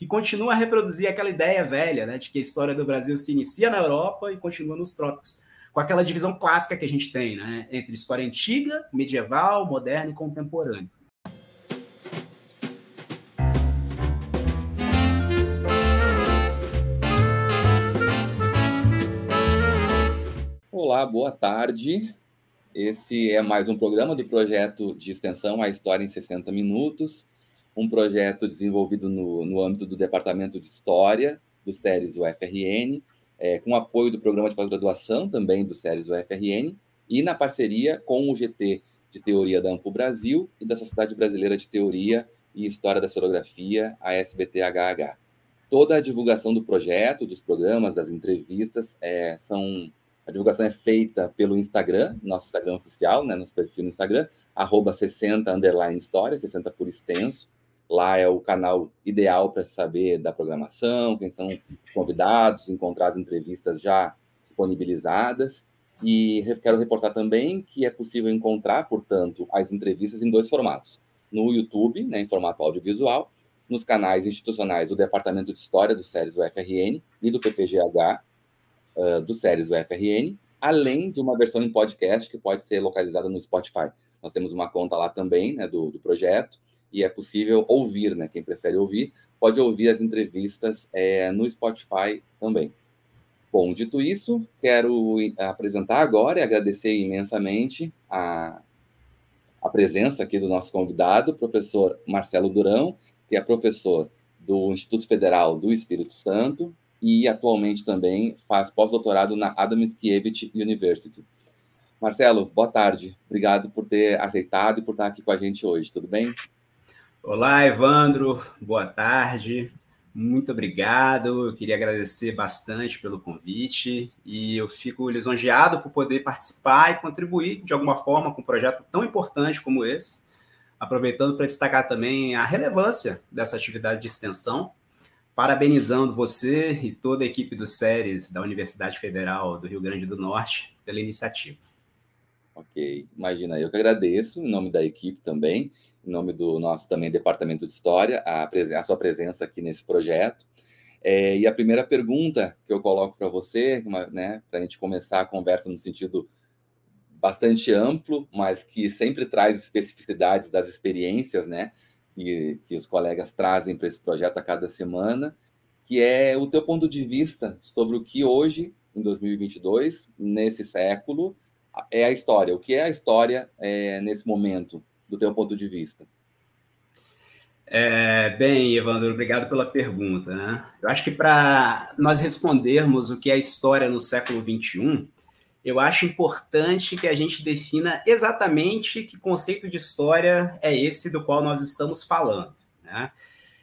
que continua a reproduzir aquela ideia velha, né, de que a história do Brasil se inicia na Europa e continua nos trópicos, com aquela divisão clássica que a gente tem, né, entre história antiga, medieval, moderna e contemporânea. Olá, boa tarde. Esse é mais um programa do projeto de extensão A História em 60 Minutos, um projeto desenvolvido no, no âmbito do Departamento de História do SERES UFRN, é, com apoio do programa de pós-graduação também do SERES UFRN e na parceria com o GT de Teoria da Ampo Brasil e da Sociedade Brasileira de Teoria e História da Historiografia, a SBTHH. Toda a divulgação do projeto, dos programas, das entrevistas, é, são a divulgação é feita pelo Instagram, nosso Instagram oficial, né, nosso perfil no Instagram, arroba 60 underline história, 60 por extenso. Lá é o canal ideal para saber da programação, quem são convidados, encontrar as entrevistas já disponibilizadas. E quero reportar também que é possível encontrar, portanto, as entrevistas em dois formatos. No YouTube, né, em formato audiovisual, nos canais institucionais do Departamento de História do SERES UFRN e do PPGH, uh, do séries do FRN, além de uma versão em podcast que pode ser localizada no Spotify. Nós temos uma conta lá também né, do, do projeto e é possível ouvir, né? Quem prefere ouvir, pode ouvir as entrevistas é, no Spotify também. Bom, dito isso, quero apresentar agora e agradecer imensamente a, a presença aqui do nosso convidado, professor Marcelo Durão, que é professor do Instituto Federal do Espírito Santo, e atualmente também faz pós-doutorado na Adam Mickiewicz University. Marcelo, boa tarde. Obrigado por ter aceitado e por estar aqui com a gente hoje. Tudo bem? Olá, Evandro. Boa tarde. Muito obrigado. Eu queria agradecer bastante pelo convite e eu fico lisonjeado por poder participar e contribuir de alguma forma com um projeto tão importante como esse, aproveitando para destacar também a relevância dessa atividade de extensão parabenizando você e toda a equipe do SERES da Universidade Federal do Rio Grande do Norte pela iniciativa. Ok, imagina, eu que agradeço, em nome da equipe também, em nome do nosso também Departamento de História, a, a sua presença aqui nesse projeto. É, e a primeira pergunta que eu coloco para você, né, para a gente começar a conversa no sentido bastante amplo, mas que sempre traz especificidades das experiências, né? que, que os colegas trazem para esse projeto a cada semana, que é o teu ponto de vista sobre o que hoje, em 2022, nesse século, é a história. O que é a história é, nesse momento, do teu ponto de vista? É, bem, Evandro, obrigado pela pergunta. Né? Eu acho que para nós respondermos o que é história no século XXI, eu acho importante que a gente defina exatamente que conceito de história é esse do qual nós estamos falando. Né?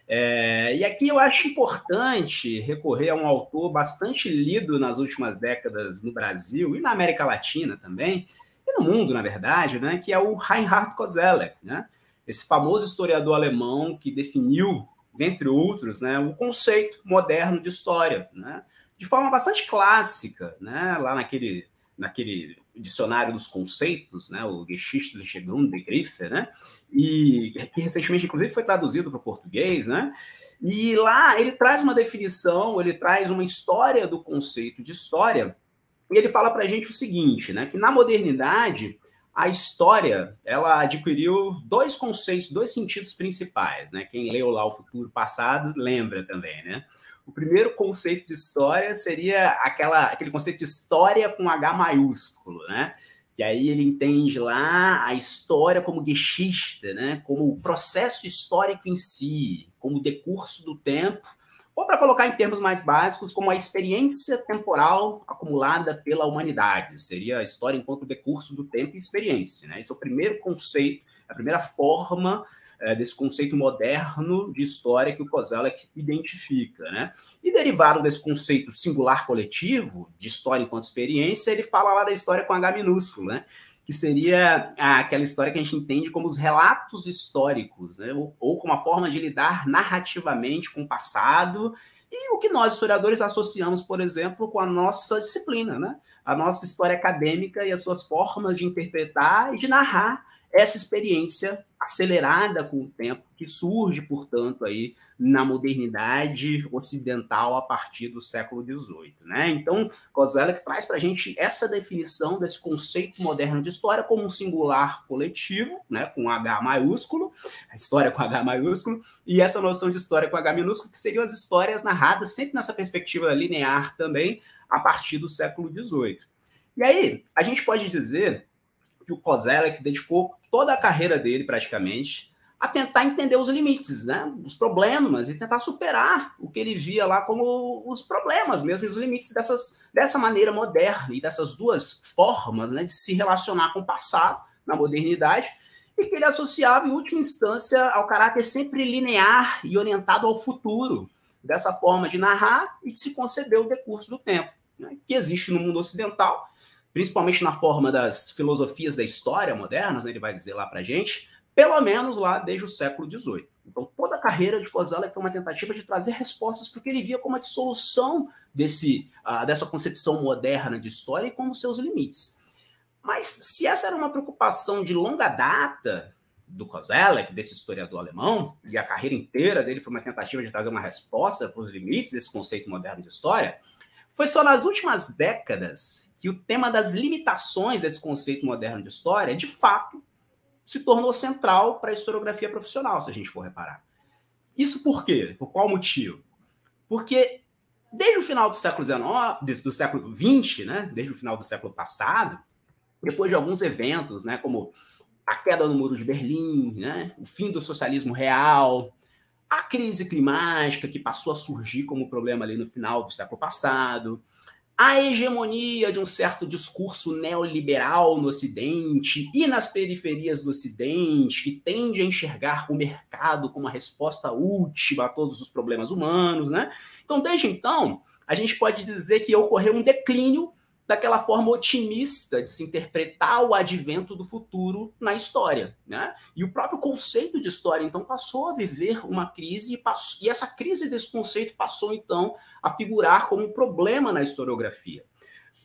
É, e aqui eu acho importante recorrer a um autor bastante lido nas últimas décadas no Brasil e na América Latina também, e no mundo, na verdade, né, que é o Reinhard Koselleck, né? esse famoso historiador alemão que definiu, dentre outros, né, o conceito moderno de história, né? de forma bastante clássica, né? lá naquele naquele dicionário dos conceitos, né, o Geschichtliche Grundbegriffe, né, e que recentemente, inclusive, foi traduzido para o português, né, e lá ele traz uma definição, ele traz uma história do conceito de história, e ele fala para a gente o seguinte, né, que na modernidade a história ela adquiriu dois conceitos, dois sentidos principais, né? Quem leu lá o futuro passado lembra também, né? O primeiro conceito de história seria aquela, aquele conceito de história com H maiúsculo, né? Que aí ele entende lá a história como Geschichte, né? Como o processo histórico em si, como o decurso do tempo, ou para colocar em termos mais básicos, como a experiência temporal acumulada pela humanidade. Seria a história enquanto decurso do tempo e experiência, né? Esse é o primeiro conceito, a primeira forma é, desse conceito moderno de história que o Kozelek identifica. Né? E derivado desse conceito singular coletivo, de história enquanto experiência, ele fala lá da história com H minúsculo, né? Que seria aquela história que a gente entende como os relatos históricos, né? ou, ou como a forma de lidar narrativamente com o passado e o que nós, historiadores, associamos, por exemplo, com a nossa disciplina, né? a nossa história acadêmica e as suas formas de interpretar e de narrar essa experiência acelerada com o tempo que surge, portanto, aí na modernidade ocidental a partir do século XVIII. Né? Então, Kozelek traz para a gente essa definição desse conceito moderno de história como um singular coletivo, né, com H maiúsculo, a história com H maiúsculo, e essa noção de história com H minúsculo, que seriam as histórias narradas sempre nessa perspectiva linear também, a partir do século XVIII. E aí, a gente pode dizer que o Kozelek dedicou toda a carreira dele, praticamente, a tentar entender os limites, né? os problemas, e tentar superar o que ele via lá como os problemas mesmo, os limites dessas, dessa maneira moderna e dessas duas formas né, de se relacionar com o passado, na modernidade, e que ele associava, em última instância, ao caráter sempre linear e orientado ao futuro, dessa forma de narrar e de se conceber o decurso do tempo, né, que existe no mundo ocidental, principalmente na forma das filosofias da história modernas, né, ele vai dizer lá para gente, pelo menos lá desde o século XVIII. Então, toda a carreira de Kozala foi uma tentativa de trazer respostas para o que ele via como a dissolução desse, uh, dessa concepção moderna de história e como seus limites. Mas se essa era uma preocupação de longa data do Kozelek, desse historiador alemão, e a carreira inteira dele foi uma tentativa de trazer uma resposta para os limites desse conceito moderno de história, foi só nas últimas décadas que o tema das limitações desse conceito moderno de história, de fato, se tornou central para a historiografia profissional, se a gente for reparar. Isso por quê? Por qual motivo? Porque desde o final do século XIX, do século XX, né, desde o final do século passado, depois de alguns eventos, né, como a queda do Muro de Berlim, né, o fim do socialismo real, a crise climática que passou a surgir como problema ali no final do século passado, a hegemonia de um certo discurso neoliberal no Ocidente e nas periferias do Ocidente, que tende a enxergar o mercado como a resposta última a todos os problemas humanos, né? Então, desde então, a gente pode dizer que ocorreu um declínio daquela forma otimista de se interpretar o advento do futuro na história. Né? E o próprio conceito de história, então, passou a viver uma crise, e, passou, e essa crise desse conceito passou, então, a figurar como um problema na historiografia.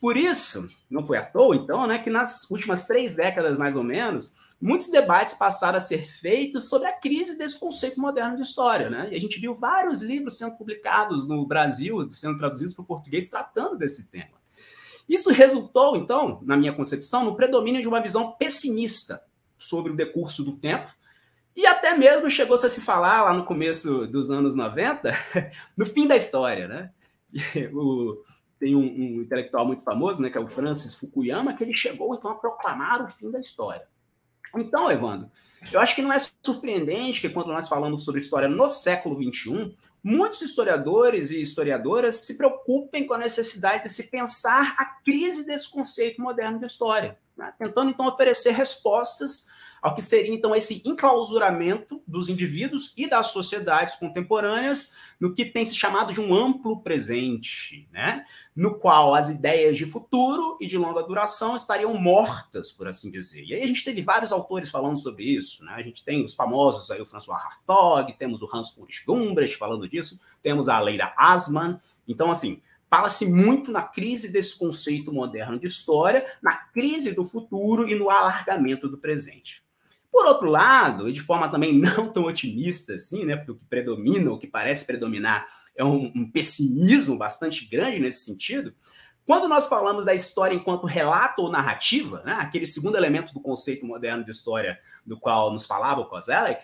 Por isso, não foi à toa, então, né, que nas últimas três décadas, mais ou menos, muitos debates passaram a ser feitos sobre a crise desse conceito moderno de história. Né? E a gente viu vários livros sendo publicados no Brasil, sendo traduzidos para o português, tratando desse tema. Isso resultou, então, na minha concepção, no predomínio de uma visão pessimista sobre o decurso do tempo, e até mesmo chegou-se a se falar lá no começo dos anos 90, no fim da história, né? O, tem um, um, intelectual muito famoso, né, que é o Francis Fukuyama, que ele chegou então a proclamar o fim da história. Então, Evandro, eu acho que não é surpreendente que quando nós falamos sobre história no século XXI, muitos historiadores e historiadoras se preocupem com a necessidade de se pensar a crise desse conceito moderno de história, né? tentando então oferecer respostas ao que seria então esse enclausuramento dos indivíduos e das sociedades contemporâneas no que tem se chamado de um amplo presente, né? no qual as ideias de futuro e de longa duração estariam mortas, por assim dizer. E aí a gente teve vários autores falando sobre isso. Né? A gente tem os famosos aí, o François Hartog, temos o Hans Ulrich Gumbrecht falando disso, temos a Leila Asman. Então, assim, Fala-se muito na crise desse conceito moderno de história, na crise do futuro e no alargamento do presente. Por outro lado, e de forma também não tão otimista assim, né, porque o que predomina, o que parece predominar, é um, um pessimismo bastante grande nesse sentido, quando nós falamos da história enquanto relato ou narrativa, né, aquele segundo elemento do conceito moderno de história do qual nos falava o Kozelek,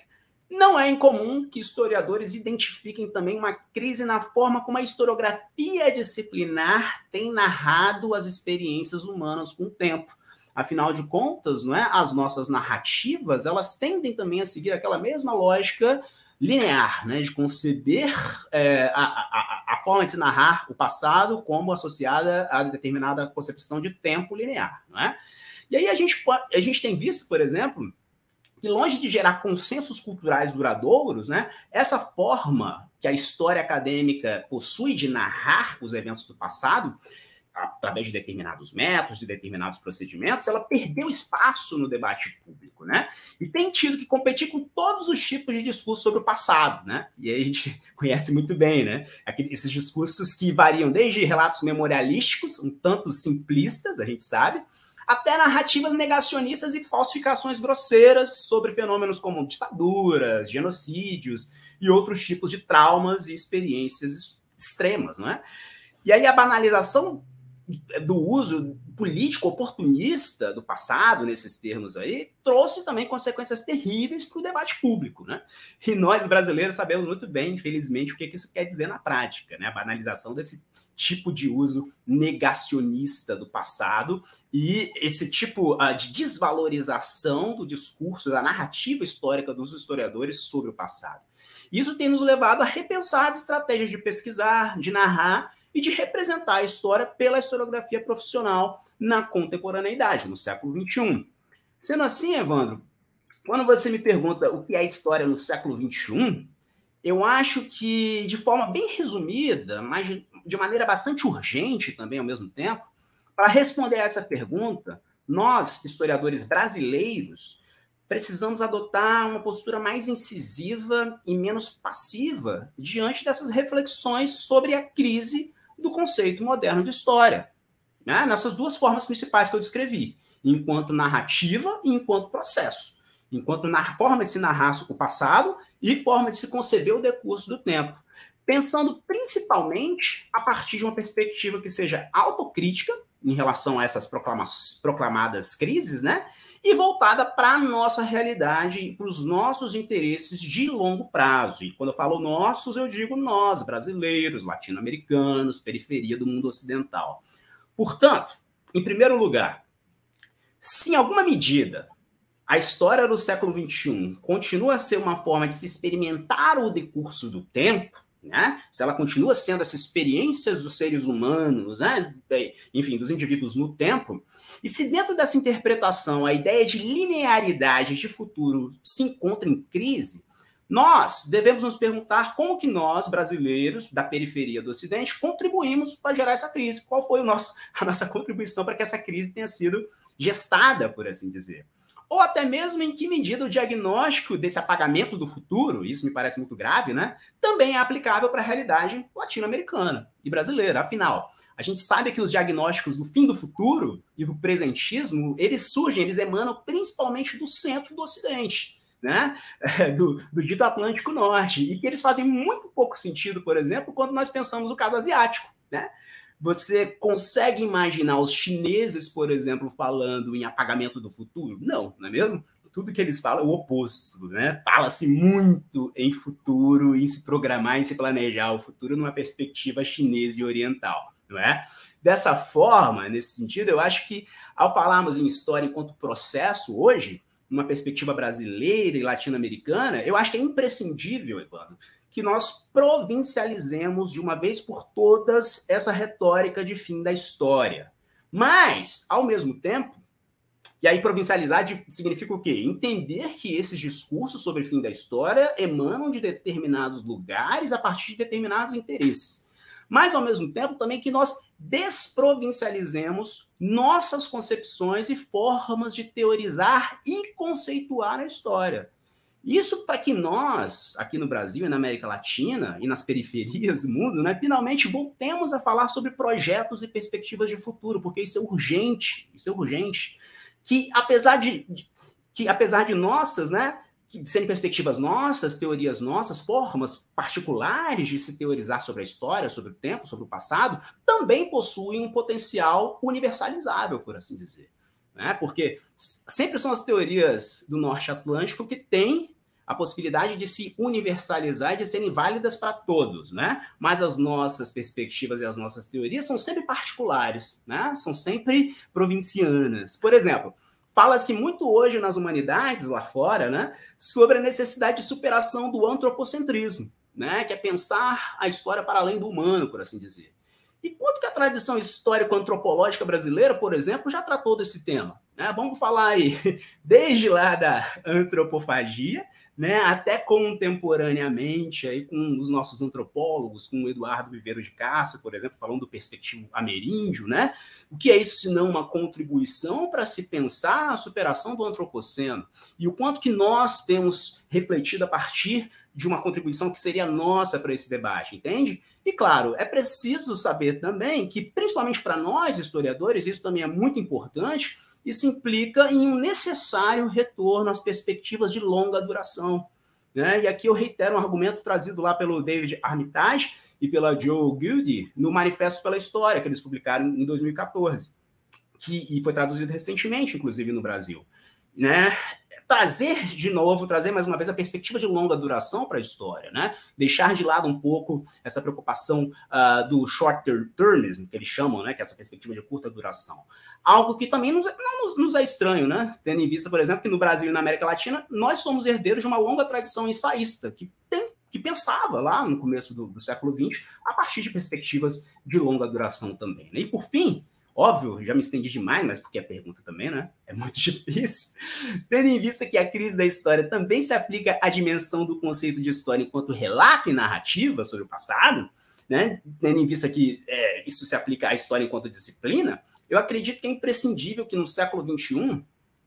não é incomum que historiadores identifiquem também uma crise na forma como a historiografia disciplinar tem narrado as experiências humanas com o tempo. Afinal de contas, não é? As nossas narrativas, elas tendem também a seguir aquela mesma lógica linear, né, de conceber é, a, a, a, forma de se narrar o passado como associada a determinada concepção de tempo linear, não é? E aí a gente, a gente tem visto, por exemplo, que longe de gerar consensos culturais duradouros, né, essa forma que a história acadêmica possui de narrar os eventos do passado, através de determinados métodos, de determinados procedimentos, ela perdeu espaço no debate público, né? E tem tido que competir com todos os tipos de discurso sobre o passado, né? E aí a gente conhece muito bem, né? Esses discursos que variam desde relatos memorialísticos, um tanto simplistas, a gente sabe, até narrativas negacionistas e falsificações grosseiras sobre fenômenos como ditaduras, genocídios e outros tipos de traumas e experiências extremas, não é? E aí a banalização do uso político oportunista do passado, nesses termos aí, trouxe também consequências terríveis para o debate público. Né? E nós, brasileiros, sabemos muito bem, infelizmente, o que isso quer dizer na prática, né? a banalização desse tipo de uso negacionista do passado e esse tipo uh, de desvalorização do discurso, da narrativa histórica dos historiadores sobre o passado. Isso tem nos levado a repensar as estratégias de pesquisar, de narrar e de representar a história pela historiografia profissional na contemporaneidade, no século XXI. Sendo assim, Evandro, quando você me pergunta o que é história no século XXI, eu acho que, de forma bem resumida, mas de maneira bastante urgente também ao mesmo tempo, para responder a essa pergunta, nós, historiadores brasileiros, precisamos adotar uma postura mais incisiva e menos passiva diante dessas reflexões sobre a crise do conceito moderno de história. Né? Nessas duas formas principais que eu descrevi, enquanto narrativa e enquanto processo. Enquanto na forma de se narrar o passado e forma de se conceber o decurso do tempo. Pensando principalmente a partir de uma perspectiva que seja autocrítica em relação a essas proclamadas crises, né? E voltada para a nossa realidade e para os nossos interesses de longo prazo. E quando eu falo nossos, eu digo nós, brasileiros, latino-americanos, periferia do mundo ocidental. Portanto, em primeiro lugar, se em alguma medida a história do século XXI continua a ser uma forma de se experimentar o decurso do tempo, né? se ela continua sendo essa experiência dos seres humanos, né? enfim, dos indivíduos no tempo, e se dentro dessa interpretação a ideia de linearidade de futuro se encontra em crise, nós devemos nos perguntar como que nós, brasileiros da periferia do Ocidente, contribuímos para gerar essa crise. Qual foi o nosso, a nossa contribuição para que essa crise tenha sido gestada, por assim dizer. Ou até mesmo em que medida o diagnóstico desse apagamento do futuro, isso me parece muito grave, né? Também é aplicável para a realidade latino-americana e brasileira. Afinal, a gente sabe que os diagnósticos do fim do futuro e do presentismo, eles surgem, eles emanam principalmente do centro do Ocidente, né? do, do dito Atlântico Norte, e que eles fazem muito pouco sentido, por exemplo, quando nós pensamos no caso asiático, né? Você consegue imaginar os chineses, por exemplo, falando em apagamento do futuro? Não, não é mesmo? Tudo que eles falam é o oposto, né? Fala-se muito em futuro, em se programar, em se planejar o futuro numa perspectiva chinesa e oriental não é? Dessa forma, nesse sentido, eu acho que ao falarmos em história enquanto processo hoje, numa perspectiva brasileira e latino-americana, eu acho que é imprescindível, Evandro, que nós provincializemos de uma vez por todas essa retórica de fim da história. Mas, ao mesmo tempo, e aí provincializar significa o quê? Entender que esses discursos sobre fim da história emanam de determinados lugares a partir de determinados interesses mas ao mesmo tempo também que nós desprovincializemos nossas concepções e formas de teorizar e conceituar a história. Isso para que nós, aqui no Brasil e na América Latina e nas periferias do mundo, né, finalmente voltemos a falar sobre projetos e perspectivas de futuro, porque isso é urgente, isso é urgente. Que apesar de, que apesar de nossas, né, serem perspectivas nossas, teorias nossas, formas particulares de se teorizar sobre a história, sobre o tempo, sobre o passado, também possuem um potencial universalizável, por assim dizer. Né? Porque sempre são as teorias do Norte Atlântico que têm a possibilidade de se universalizar e de serem válidas para todos, né? Mas as nossas perspectivas e as nossas teorias são sempre particulares, né? São sempre provincianas. Por exemplo, Fala-se muito hoje nas humanidades, lá fora, né, sobre a necessidade de superação do antropocentrismo, né, que é pensar a história para além do humano, por assim dizer. E quanto que a tradição histórico-antropológica brasileira, por exemplo, já tratou desse tema? Né? Vamos falar aí, desde lá da antropofagia, né, até contemporaneamente aí com os nossos antropólogos, com o Eduardo Viveiro de Castro, por exemplo, falando do perspectivo ameríndio, né? O que é isso senão uma contribuição para se pensar a superação do antropoceno e o quanto que nós temos refletido a partir de uma contribuição que seria nossa para esse debate, entende? E claro, é preciso saber também que, principalmente para nós historiadores, isso também é muito importante, isso implica em um necessário retorno às perspectivas de longa duração. Né? E aqui eu reitero um argumento trazido lá pelo David Armitage e pela Joe Goody no Manifesto pela História, que eles publicaram em 2014, que, e foi traduzido recentemente, inclusive, no Brasil. Né? Trazer de novo, trazer mais uma vez a perspectiva de longa duração para a história, né? Deixar de lado um pouco essa preocupação uh, do short termism, que eles chamam, né? Que é essa perspectiva de curta duração. Algo que também nos, não nos, nos, é estranho, né? Tendo em vista, por exemplo, que no Brasil e na América Latina nós somos herdeiros de uma longa tradição ensaísta, que tem que pensava lá no começo do, do século XX a partir de perspectivas de longa duração também. Né? E por fim, Óbvio, já me estendi demais, mas porque a pergunta também, né? É muito difícil. Tendo em vista que a crise da história também se aplica à dimensão do conceito de história enquanto relato e narrativa sobre o passado, né? Tendo em vista que é, isso se aplica à história enquanto disciplina, eu acredito que é imprescindível que no século XXI,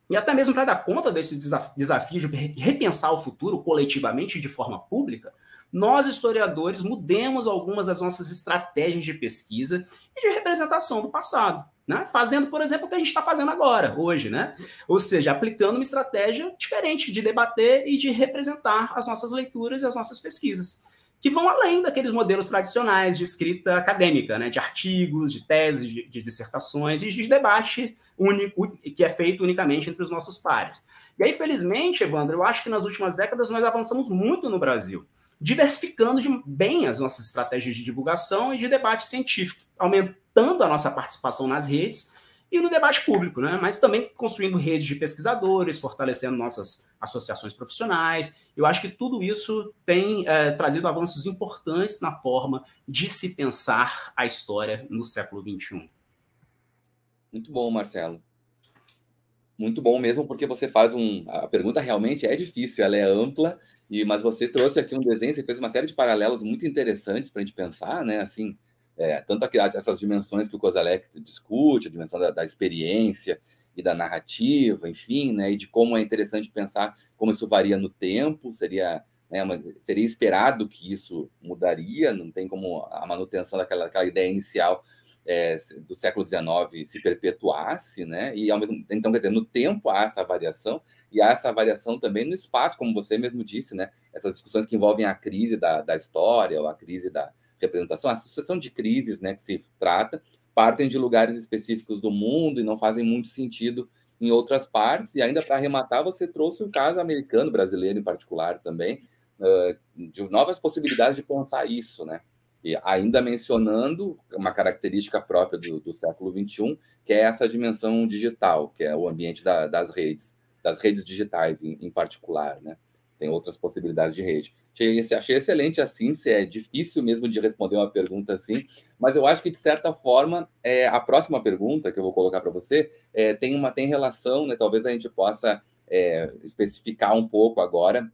e até mesmo para dar conta desse desafio de repensar o futuro coletivamente de forma pública, nós, historiadores, mudemos algumas das nossas estratégias de pesquisa e de representação do passado. Né? Fazendo, por exemplo, o que a gente está fazendo agora, hoje, né? Ou seja, aplicando uma estratégia diferente de debater e de representar as nossas leituras e as nossas pesquisas, que vão além daqueles modelos tradicionais de escrita acadêmica, né? De artigos, de teses, de, de dissertações e de debate único que é feito unicamente entre os nossos pares. E aí, felizmente, Evandro, eu acho que nas últimas décadas nós avançamos muito no Brasil diversificando de, bem as nossas estratégias de divulgação e de debate científico, aumentando a nossa participação nas redes e no debate público, né? mas também construindo redes de pesquisadores, fortalecendo nossas associações profissionais. Eu acho que tudo isso tem é, trazido avanços importantes na forma de se pensar a história no século XXI. Muito bom, Marcelo. Muito bom mesmo, porque você faz um. A pergunta realmente é difícil, ela é ampla e, mas você trouxe aqui um desenho, você fez uma série de paralelos muito interessantes para a gente pensar, né? Assim, é, tanto aqui, essas dimensões que o Kozalek discute, a dimensão da, da, experiência e da narrativa, enfim, né? E de como é interessante pensar como isso varia no tempo, seria, né, uma, seria esperado que isso mudaria, não tem como a manutenção daquela, daquela ideia inicial é, do século XIX se perpetuasse, né? E ao mesmo então, quer dizer, no tempo há essa variação e há essa variação também no espaço, como você mesmo disse, né? Essas discussões que envolvem a crise da, da história ou a crise da representação, a sucessão de crises, né, que se trata, partem de lugares específicos do mundo e não fazem muito sentido em outras partes. E ainda para arrematar, você trouxe o caso americano, brasileiro em particular também, de novas possibilidades de pensar isso, né? E ainda mencionando uma característica própria do, do, século XXI, que é essa dimensão digital, que é o ambiente da, das redes, das redes digitais em, em, particular, né? Tem outras possibilidades de rede. Achei, achei excelente assim, se é difícil mesmo de responder uma pergunta assim, mas eu acho que, de certa forma, é, a próxima pergunta que eu vou colocar para você é, tem uma tem relação, né? Talvez a gente possa é, especificar um pouco agora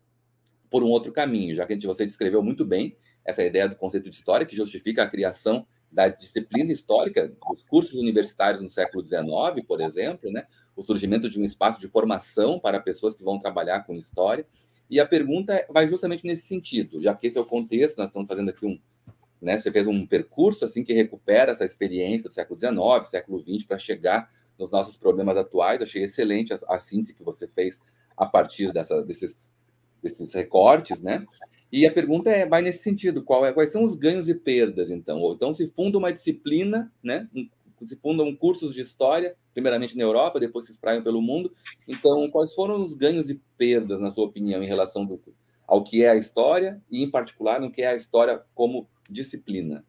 por um outro caminho, já que gente, você descreveu muito bem essa ideia do conceito de história, que justifica a criação da disciplina histórica dos cursos universitários no século XIX, por exemplo, né? o surgimento de um espaço de formação para pessoas que vão trabalhar com história. E a pergunta vai justamente nesse sentido, já que esse é o contexto, nós estamos fazendo aqui um. Né, você fez um percurso assim que recupera essa experiência do século XIX, século XX, para chegar nos nossos problemas atuais. Achei excelente a, a síntese que você fez a partir dessa, desses, desses recortes, né? E a pergunta é, vai nesse sentido, qual é, quais são os ganhos e perdas, então? Ou então se funda uma disciplina, né? se fundam cursos de história, primeiramente na Europa, depois se espraiam pelo mundo. Então, quais foram os ganhos e perdas, na sua opinião, em relação do, ao que é a história e, em particular, no que é a história como disciplina?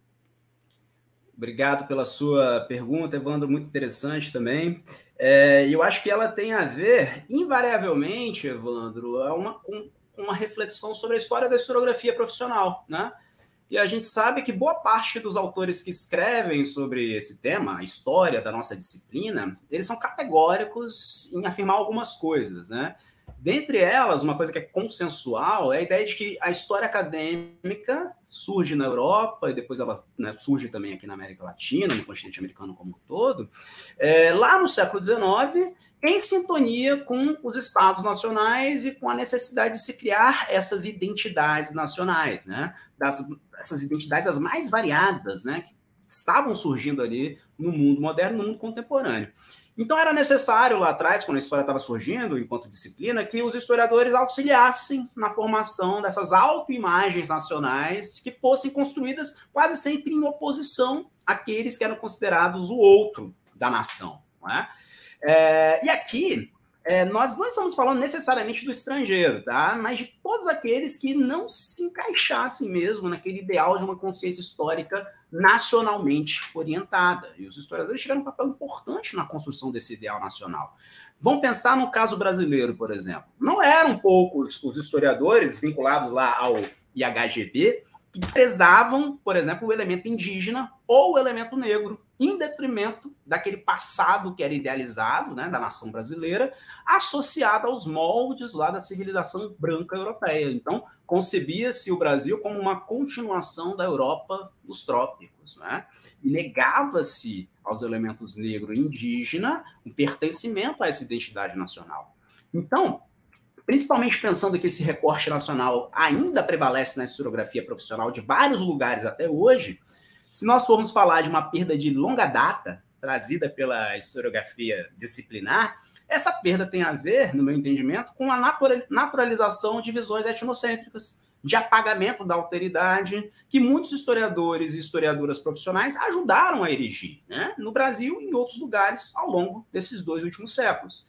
Obrigado pela sua pergunta, Evandro, muito interessante também. É, eu acho que ela tem a ver, invariavelmente, Evandro, uma, com, uma reflexão sobre a história da historiografia profissional, né? E a gente sabe que boa parte dos autores que escrevem sobre esse tema, a história da nossa disciplina, eles são categóricos em afirmar algumas coisas, né? Dentre elas, uma coisa que é consensual é a ideia de que a história acadêmica surge na Europa e depois ela né, surge também aqui na América Latina, no continente americano como um todo, é, lá no século XIX, em sintonia com os estados nacionais e com a necessidade de se criar essas identidades nacionais, né? Das, essas identidades as mais variadas, né? Que estavam surgindo ali no mundo moderno, no mundo contemporâneo. Então era necessário lá atrás, quando a história estava surgindo, enquanto disciplina, que os historiadores auxiliassem na formação dessas autoimagens nacionais que fossem construídas quase sempre em oposição àqueles que eram considerados o outro da nação. É? É, e aqui é, nós não estamos falando necessariamente do estrangeiro, tá? mas de todos aqueles que não se encaixassem mesmo naquele ideal de uma consciência histórica nacionalmente orientada. E os historiadores tiveram um papel importante na construção desse ideal nacional. Vamos pensar no caso brasileiro, por exemplo. Não eram poucos os historiadores vinculados lá ao IHGB que desprezavam, por exemplo, o elemento indígena ou o elemento negro, em detrimento daquele passado que era idealizado, né, da nação brasileira, associado aos moldes lá da civilização branca europeia. Então, concebia-se o Brasil como uma continuação da Europa dos trópicos, né? E negava-se aos elementos negro e indígena um pertencimento a essa identidade nacional. Então, principalmente pensando que esse recorte nacional ainda prevalece na historiografia profissional de vários lugares até hoje, se nós formos falar de uma perda de longa data trazida pela historiografia disciplinar, essa perda tem a ver, no meu entendimento, com a naturalização de visões etnocêntricas, de apagamento da alteridade, que muitos historiadores e historiadoras profissionais ajudaram a erigir, né? no Brasil e em outros lugares ao longo desses dois últimos séculos.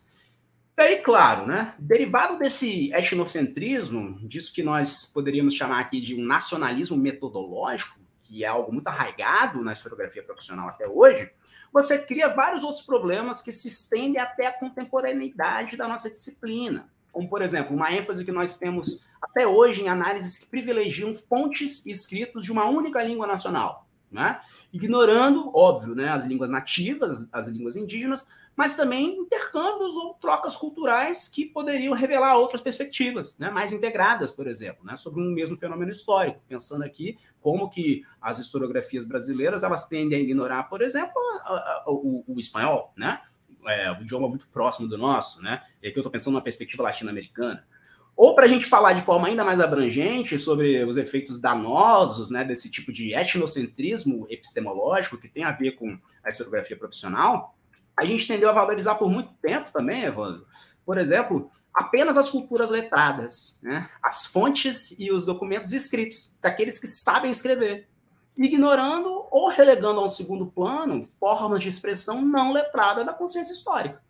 E aí, claro, né, derivado desse etnocentrismo, disso que nós poderíamos chamar aqui de um nacionalismo metodológico, que é algo muito arraigado na historiografia profissional até hoje, você cria vários outros problemas que se estendem até a contemporaneidade da nossa disciplina. Como, por exemplo, uma ênfase que nós temos até hoje em análises que privilegiam fontes e escritos de uma única língua nacional, né? ignorando, óbvio, né, as línguas nativas, as línguas indígenas, mas também intercâmbios ou trocas culturais que poderiam revelar outras perspectivas, né, mais integradas, por exemplo, né, sobre um mesmo fenômeno histórico, pensando aqui como que as historiografias brasileiras elas tendem a ignorar, por exemplo, a, a, o, o, espanhol, né, é, um idioma muito próximo do nosso, né, e aqui eu estou pensando numa perspectiva latino-americana, ou para a gente falar de forma ainda mais abrangente sobre os efeitos danosos né, desse tipo de etnocentrismo epistemológico que tem a ver com a historiografia profissional, a gente tendeu a valorizar por muito tempo também, Evandro, por exemplo, apenas as culturas letradas, né? as fontes e os documentos escritos, daqueles que sabem escrever, ignorando ou relegando a um segundo plano formas de expressão não letrada da consciência histórica,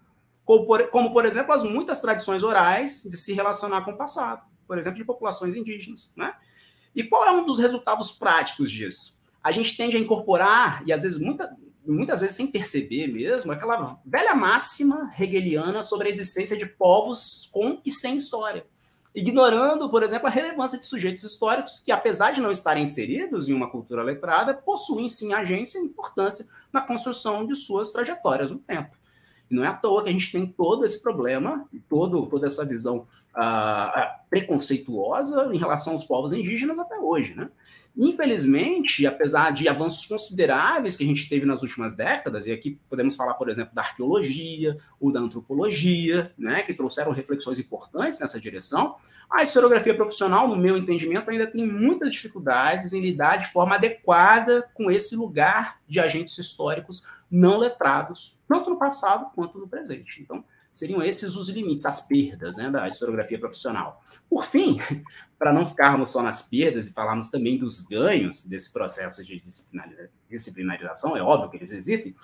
como por, como, por exemplo, as muitas tradições orais de se relacionar com o passado, por exemplo, de populações indígenas. Né? E qual é um dos resultados práticos disso? A gente tende a incorporar, e às vezes muita, muitas vezes sem perceber mesmo, aquela velha máxima hegeliana sobre a existência de povos com e sem história, ignorando, por exemplo, a relevância de sujeitos históricos que, apesar de não estarem inseridos em uma cultura letrada, possuem sim agência e importância na construção de suas trajetórias no tempo. E não é à toa que a gente tem todo esse problema, todo, toda essa visão uh, preconceituosa em relação aos povos indígenas até hoje, né? Infelizmente, apesar de avanços consideráveis que a gente teve nas últimas décadas, e aqui podemos falar, por exemplo, da arqueologia ou da antropologia, né, que trouxeram reflexões importantes nessa direção, a historiografia profissional, no meu entendimento, ainda tem muitas dificuldades em lidar de forma adequada com esse lugar de agentes históricos não letrados, tanto no passado quanto no presente. Então, seriam esses os limites, as perdas né, da historiografia profissional. Por fim, para não ficarmos só nas perdas e falarmos também dos ganhos desse processo de disciplinarização, é óbvio que eles existem,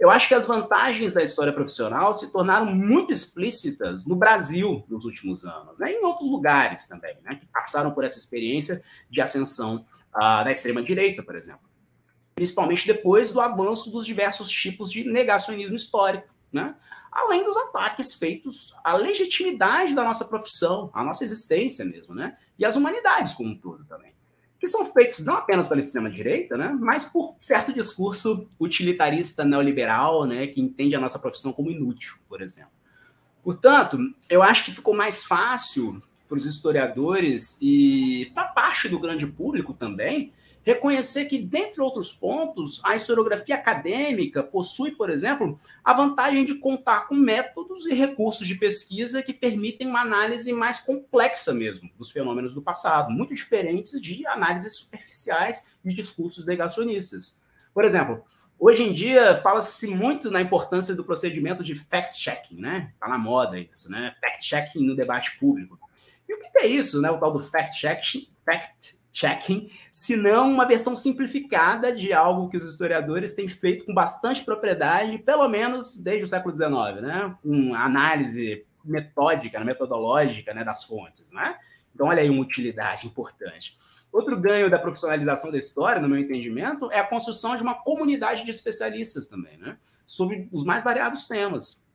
eu acho que as vantagens da história profissional se tornaram muito explícitas no Brasil nos últimos anos, né, em outros lugares também, né, que passaram por essa experiência de ascensão uh, da extrema-direita, por exemplo. Principalmente depois do avanço dos diversos tipos de negacionismo histórico. Né? além dos ataques feitos à legitimidade da nossa profissão, à nossa existência mesmo, né? E às humanidades como um todo também. Que são feitos não apenas pela extrema-direita, né? Mas por certo discurso utilitarista neoliberal, né? Que entende a nossa profissão como inútil, por exemplo. Portanto, eu acho que ficou mais fácil para os historiadores e para parte do grande público também reconhecer que, dentre outros pontos, a historiografia acadêmica possui, por exemplo, a vantagem de contar com métodos e recursos de pesquisa que permitem uma análise mais complexa mesmo dos fenômenos do passado, muito diferentes de análises superficiais de discursos negacionistas. Por exemplo, hoje em dia fala-se muito na importância do procedimento de fact-checking, né? Está na moda isso, né? Fact-checking no debate público. E o que é isso, né? O tal do fact-checking, fact checking, senão uma versão simplificada de algo que os historiadores têm feito com bastante propriedade, pelo menos desde o século XIX, né? Uma análise metódica, metodológica né, das fontes, né? Então, olha aí uma utilidade importante. Outro ganho da profissionalização da história, no meu entendimento, é a construção de uma comunidade de especialistas também, né? Sobre os mais variados temas.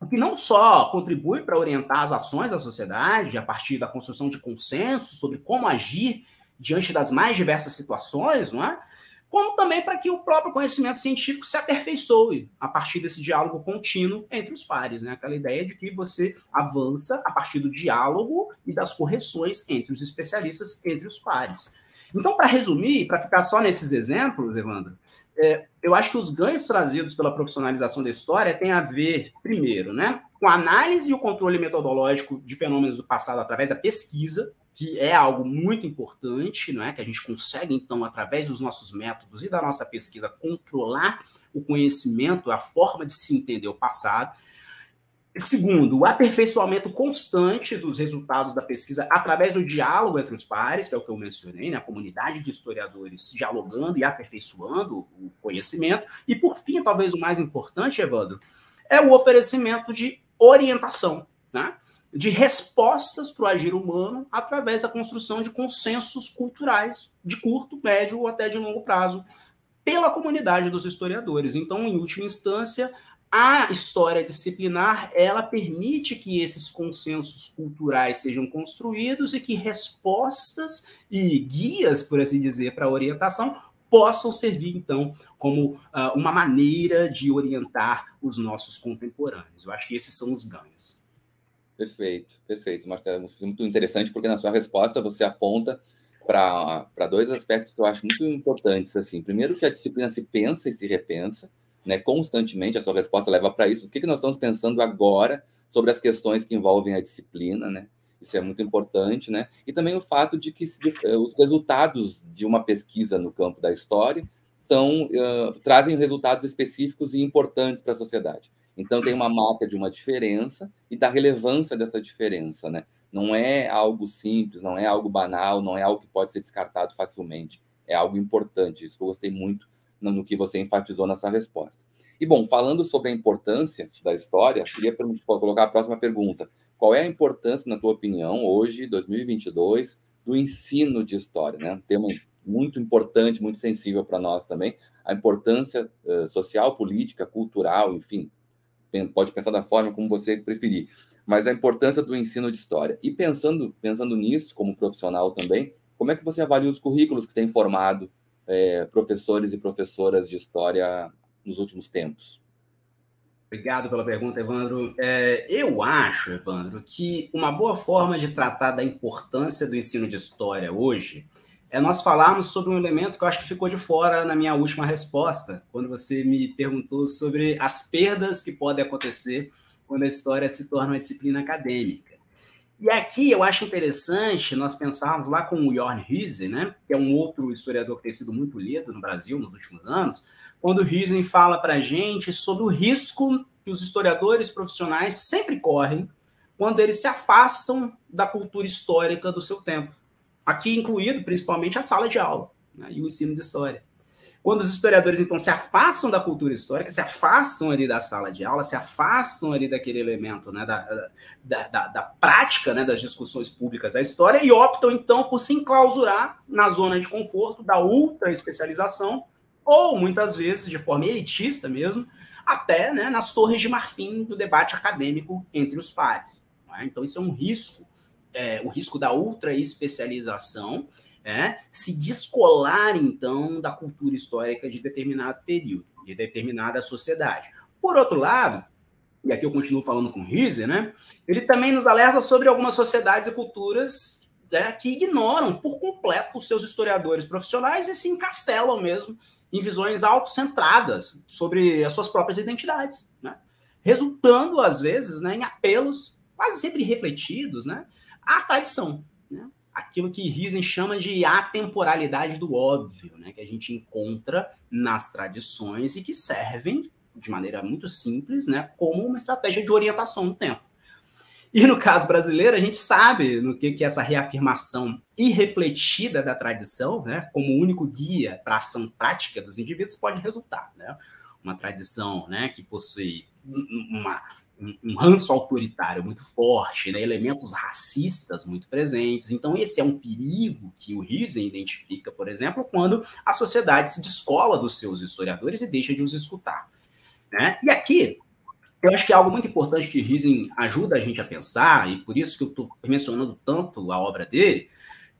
O que não só contribui para orientar as ações da sociedade a partir da construção de consenso sobre como agir diante das mais diversas situações, não é? Como também para que o próprio conhecimento científico se aperfeiçoe a partir desse diálogo contínuo entre os pares, né? Aquela ideia de que você avança a partir do diálogo e das correções entre os especialistas, entre os pares. Então, para resumir, para ficar só nesses exemplos, Evandro, é, eu acho que os ganhos trazidos pela profissionalização da história têm a ver, primeiro, né, com a análise e o controle metodológico de fenômenos do passado através da pesquisa, que é algo muito importante, não é? Que a gente consegue então através dos nossos métodos e da nossa pesquisa controlar o conhecimento, a forma de se entender o passado. Segundo, o aperfeiçoamento constante dos resultados da pesquisa através do diálogo entre os pares, que é o que eu mencionei, né? a comunidade de historiadores dialogando e aperfeiçoando o conhecimento. E, por fim, talvez o mais importante, Evandro, é o oferecimento de orientação. Né? De respostas para o agir humano através da construção de consensos culturais de curto, médio ou até de longo prazo pela comunidade dos historiadores. Então, em última instância, a história disciplinar ela permite que esses consensos culturais sejam construídos e que respostas e guias, por assim dizer, para orientação possam servir então como uh, uma maneira de orientar os nossos contemporâneos. Eu acho que esses são os ganhos. Perfeito, perfeito, Marcelo. Muito interessante, porque na sua resposta você aponta para dois aspectos que eu acho muito importantes. assim. Primeiro, que a disciplina se pensa e se repensa, né, constantemente, a sua resposta leva para isso. O que, que nós estamos pensando agora sobre as questões que envolvem a disciplina, né? Isso é muito importante, né? E também o fato de que eh, os resultados de uma pesquisa no campo da história são uh, trazem resultados específicos e importantes para a sociedade. Então tem uma marca de uma diferença e da relevância dessa diferença, né? Não é algo simples, não é algo banal, não é algo que pode ser descartado facilmente. É algo importante. Isso que eu gostei muito no que você enfatizou nessa resposta. E bom, falando sobre a importância da história, queria colocar a próxima pergunta. Qual é a importância, na tua opinião, hoje, 2022, do ensino de história, né? Um tema muito importante, muito sensível para nós também, a importância uh, social, política, cultural, enfim, pode pensar da forma como você preferir, mas a importância do ensino de história. E pensando, pensando nisso, como profissional também, como é que você avalia os currículos que têm formado é, professores e professoras de história nos últimos tempos? Obrigado pela pergunta, Evandro. É, eu acho, Evandro, que uma boa forma de tratar da importância do ensino de história hoje é nós falarmos sobre um elemento que eu acho que ficou de fora na minha última resposta, quando você me perguntou sobre as perdas que podem acontecer quando a história se torna uma disciplina acadêmica. E aqui eu acho interessante nós pensarmos lá com o Jorn Huizen, né, que é um outro historiador que tem sido muito lido no Brasil nos últimos anos, quando o Huizen fala para a gente sobre o risco que os historiadores profissionais sempre correm quando eles se afastam da cultura histórica do seu tempo. Aqui incluído principalmente a sala de aula né, e o ensino de história. Quando os historiadores, então, se afastam da cultura histórica, se afastam ali da sala de aula, se afastam ali daquele elemento né, da, da, da, da prática né, das discussões públicas da história e optam, então, por se enclausurar na zona de conforto da ultra especialização, ou muitas vezes, de forma elitista mesmo, até né, nas torres de marfim do debate acadêmico entre os pares. Né? Então, isso é um risco é, o risco da ultra especialização, é, se descolar, então, da cultura histórica de determinado período, de determinada sociedade. Por outro lado, e aqui eu continuo falando com Riese, né? Ele também nos alerta sobre algumas sociedades e culturas né, que ignoram por completo os seus historiadores profissionais e se encastelam mesmo em visões autocentradas sobre as suas próprias identidades, né? resultando, às vezes, né, em apelos quase sempre refletidos né, à tradição. Né? Aquilo que Riesen chama de atemporalidade do óbvio, né, que a gente encontra nas tradições e que servem, de maneira muito simples, né, como uma estratégia de orientação no tempo. E no caso brasileiro, a gente sabe no que, que essa reafirmação irrefletida da tradição, né, como único guia para a ação prática dos indivíduos, pode resultar. Né? Uma tradição né, que possui uma, um ranço autoritário muito forte, né, elementos racistas muito presentes. Então, esse é um perigo que o Riesen identifica, por exemplo, quando a sociedade se descola dos seus historiadores e deixa de os escutar. Né? E aqui, eu acho que é algo muito importante que Riesen ajuda a gente a pensar, e por isso que eu estou mencionando tanto a obra dele,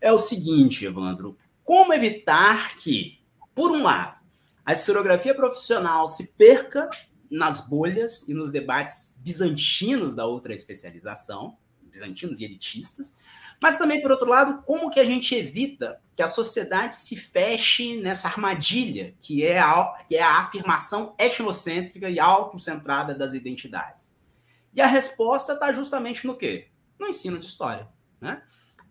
é o seguinte, Evandro: como evitar que, por um lado, a historiografia profissional se perca nas bolhas e nos debates bizantinos da outra especialização, bizantinos e elitistas, mas também, por outro lado, como que a gente evita que a sociedade se feche nessa armadilha que é a, que é a afirmação etnocêntrica e autocentrada das identidades? E a resposta está justamente no quê? No ensino de história. Né?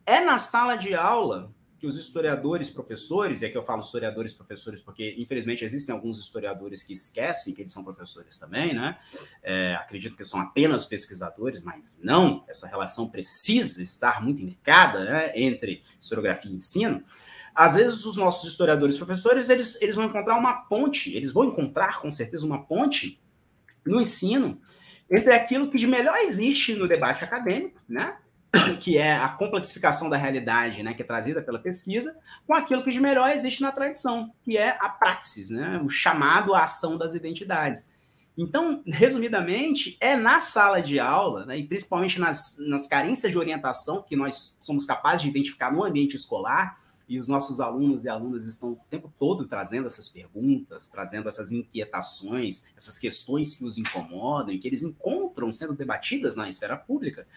É na sala de aula que os historiadores, professores, e aqui eu falo historiadores, professores, porque infelizmente existem alguns historiadores que esquecem que eles são professores também, né? É, acredito que são apenas pesquisadores, mas não, essa relação precisa estar muito indicada né, entre historiografia e ensino. Às vezes os nossos historiadores, professores, eles, eles vão encontrar uma ponte, eles vão encontrar com certeza uma ponte no ensino entre aquilo que de melhor existe no debate acadêmico, né? que é a complexificação da realidade, né, que é trazida pela pesquisa, com aquilo que de melhor existe na tradição, que é a praxis, né, o chamado à ação das identidades. Então, resumidamente, é na sala de aula, né, e principalmente nas, nas carências de orientação que nós somos capazes de identificar no ambiente escolar, e os nossos alunos e alunas estão o tempo todo trazendo essas perguntas, trazendo essas inquietações, essas questões que os incomodam e que eles encontram sendo debatidas na esfera pública.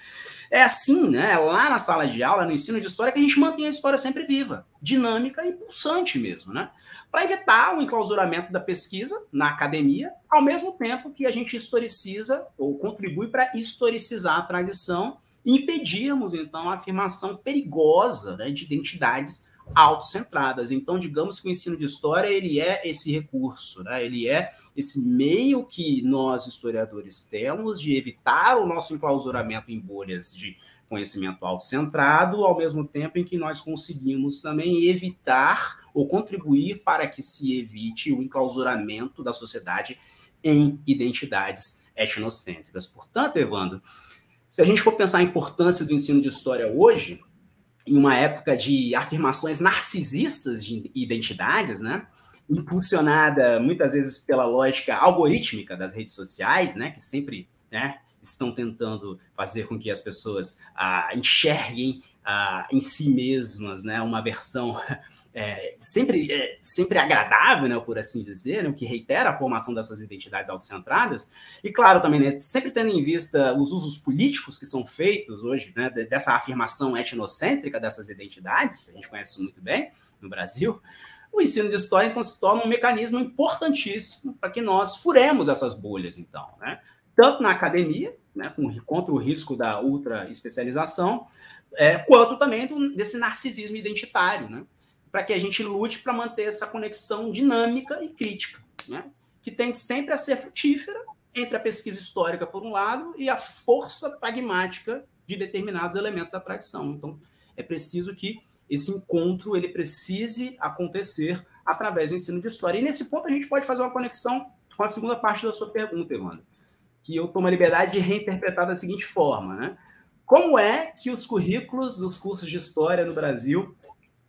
É assim, né? Lá na sala de aula, no ensino de história, que a gente mantém a história sempre viva, dinâmica e pulsante mesmo, né? Para evitar o enclausuramento da pesquisa na academia, ao mesmo tempo que a gente historiciza ou contribui para historicizar a tradição impedirmos, então, a afirmação perigosa né, de identidades autocentradas. Então, digamos que o ensino de história ele é esse recurso, né? ele é esse meio que nós, historiadores, temos de evitar o nosso enclausuramento em bolhas de conhecimento autocentrado, ao mesmo tempo em que nós conseguimos também evitar ou contribuir para que se evite o enclausuramento da sociedade em identidades etnocêntricas. Portanto, Evandro, se a gente for pensar a importância do ensino de história hoje, em uma época de afirmações narcisistas de identidades, né? impulsionada muitas vezes pela lógica algorítmica das redes sociais, né? que sempre né, estão tentando fazer com que as pessoas ah, enxerguem ah, em si mesmas né, uma versão é, sempre, é, sempre agradável, né, por assim dizer, né, o que reitera a formação dessas identidades autocentradas, e claro também, né, sempre tendo em vista os usos políticos que são feitos hoje, né, dessa afirmação etnocêntrica dessas identidades, a gente conhece isso muito bem no Brasil, o ensino de história, então, se torna um mecanismo importantíssimo para que nós furemos essas bolhas, então, né, tanto na academia, né, contra o risco da ultra especialização, é, quanto também do, desse narcisismo identitário, né, para que a gente lute para manter essa conexão dinâmica e crítica, né? que tem sempre a ser frutífera entre a pesquisa histórica, por um lado, e a força pragmática de determinados elementos da tradição. Então, é preciso que esse encontro ele precise acontecer através do ensino de história. E nesse ponto a gente pode fazer uma conexão com a segunda parte da sua pergunta, Evandro, que eu tomo a liberdade de reinterpretar da seguinte forma, né? Como é que os currículos dos cursos de história no Brasil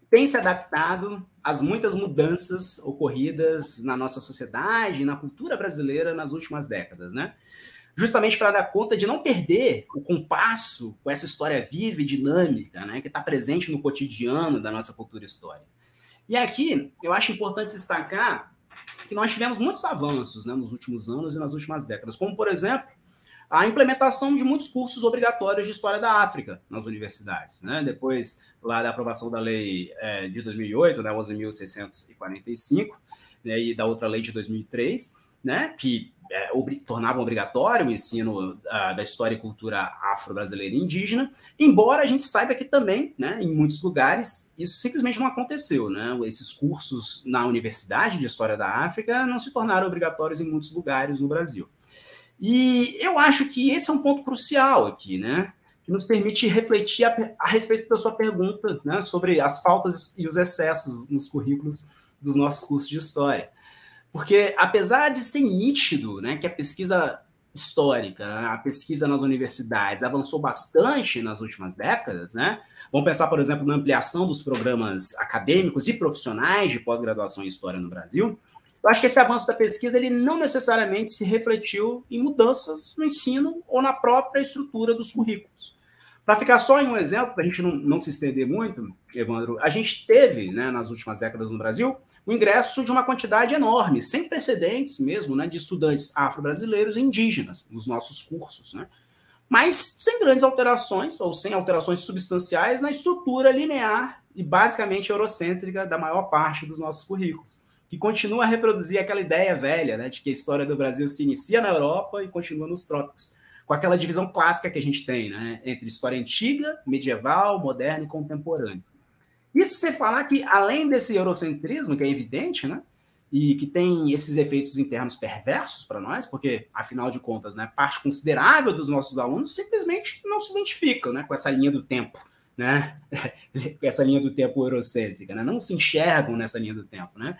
tem se adaptado às muitas mudanças ocorridas na nossa sociedade, na cultura brasileira nas últimas décadas, né? Justamente para dar conta de não perder o compasso com essa história viva e dinâmica, né, que está presente no cotidiano da nossa cultura histórica. E aqui eu acho importante destacar que nós tivemos muitos avanços né, nos últimos anos e nas últimas décadas, como, por exemplo, a implementação de muitos cursos obrigatórios de história da África nas universidades. Né? Depois lá da aprovação da lei é, de 2008, né, 11.645, né, e da outra lei de 2003, né, que é, obri tornavam obrigatório o ensino uh, da história e cultura afro-brasileira e indígena, embora a gente saiba que também, né, em muitos lugares, isso simplesmente não aconteceu. Né? Esses cursos na Universidade de História da África não se tornaram obrigatórios em muitos lugares no Brasil. E eu acho que esse é um ponto crucial aqui, né? Que nos permite refletir a, a respeito da sua pergunta né, sobre as faltas e os excessos nos currículos dos nossos cursos de história. Porque, apesar de ser nítido né, que a pesquisa histórica, a pesquisa nas universidades avançou bastante nas últimas décadas, né? Vamos pensar, por exemplo, na ampliação dos programas acadêmicos e profissionais de pós-graduação em História no Brasil. Eu acho que esse avanço da pesquisa ele não necessariamente se refletiu em mudanças no ensino ou na própria estrutura dos currículos. Para ficar só em um exemplo, para a gente não, não, se estender muito, Evandro, a gente teve, né, nas últimas décadas no Brasil, o ingresso de uma quantidade enorme, sem precedentes mesmo, né, de estudantes afro-brasileiros e indígenas nos nossos cursos, né? mas sem grandes alterações ou sem alterações substanciais na estrutura linear e basicamente eurocêntrica da maior parte dos nossos currículos, que continua a reproduzir aquela ideia velha né, de que a história do Brasil se inicia na Europa e continua nos trópicos com aquela divisão clássica que a gente tem, né, entre história antiga, medieval, moderna e contemporânea. Isso sem falar que, além desse eurocentrismo, que é evidente, né, e que tem esses efeitos internos perversos para nós, porque, afinal de contas, né, parte considerável dos nossos alunos simplesmente não se identificam né, com essa linha do tempo, né, essa linha do tempo eurocêntrica, né, não se enxergam nessa linha do tempo. Né.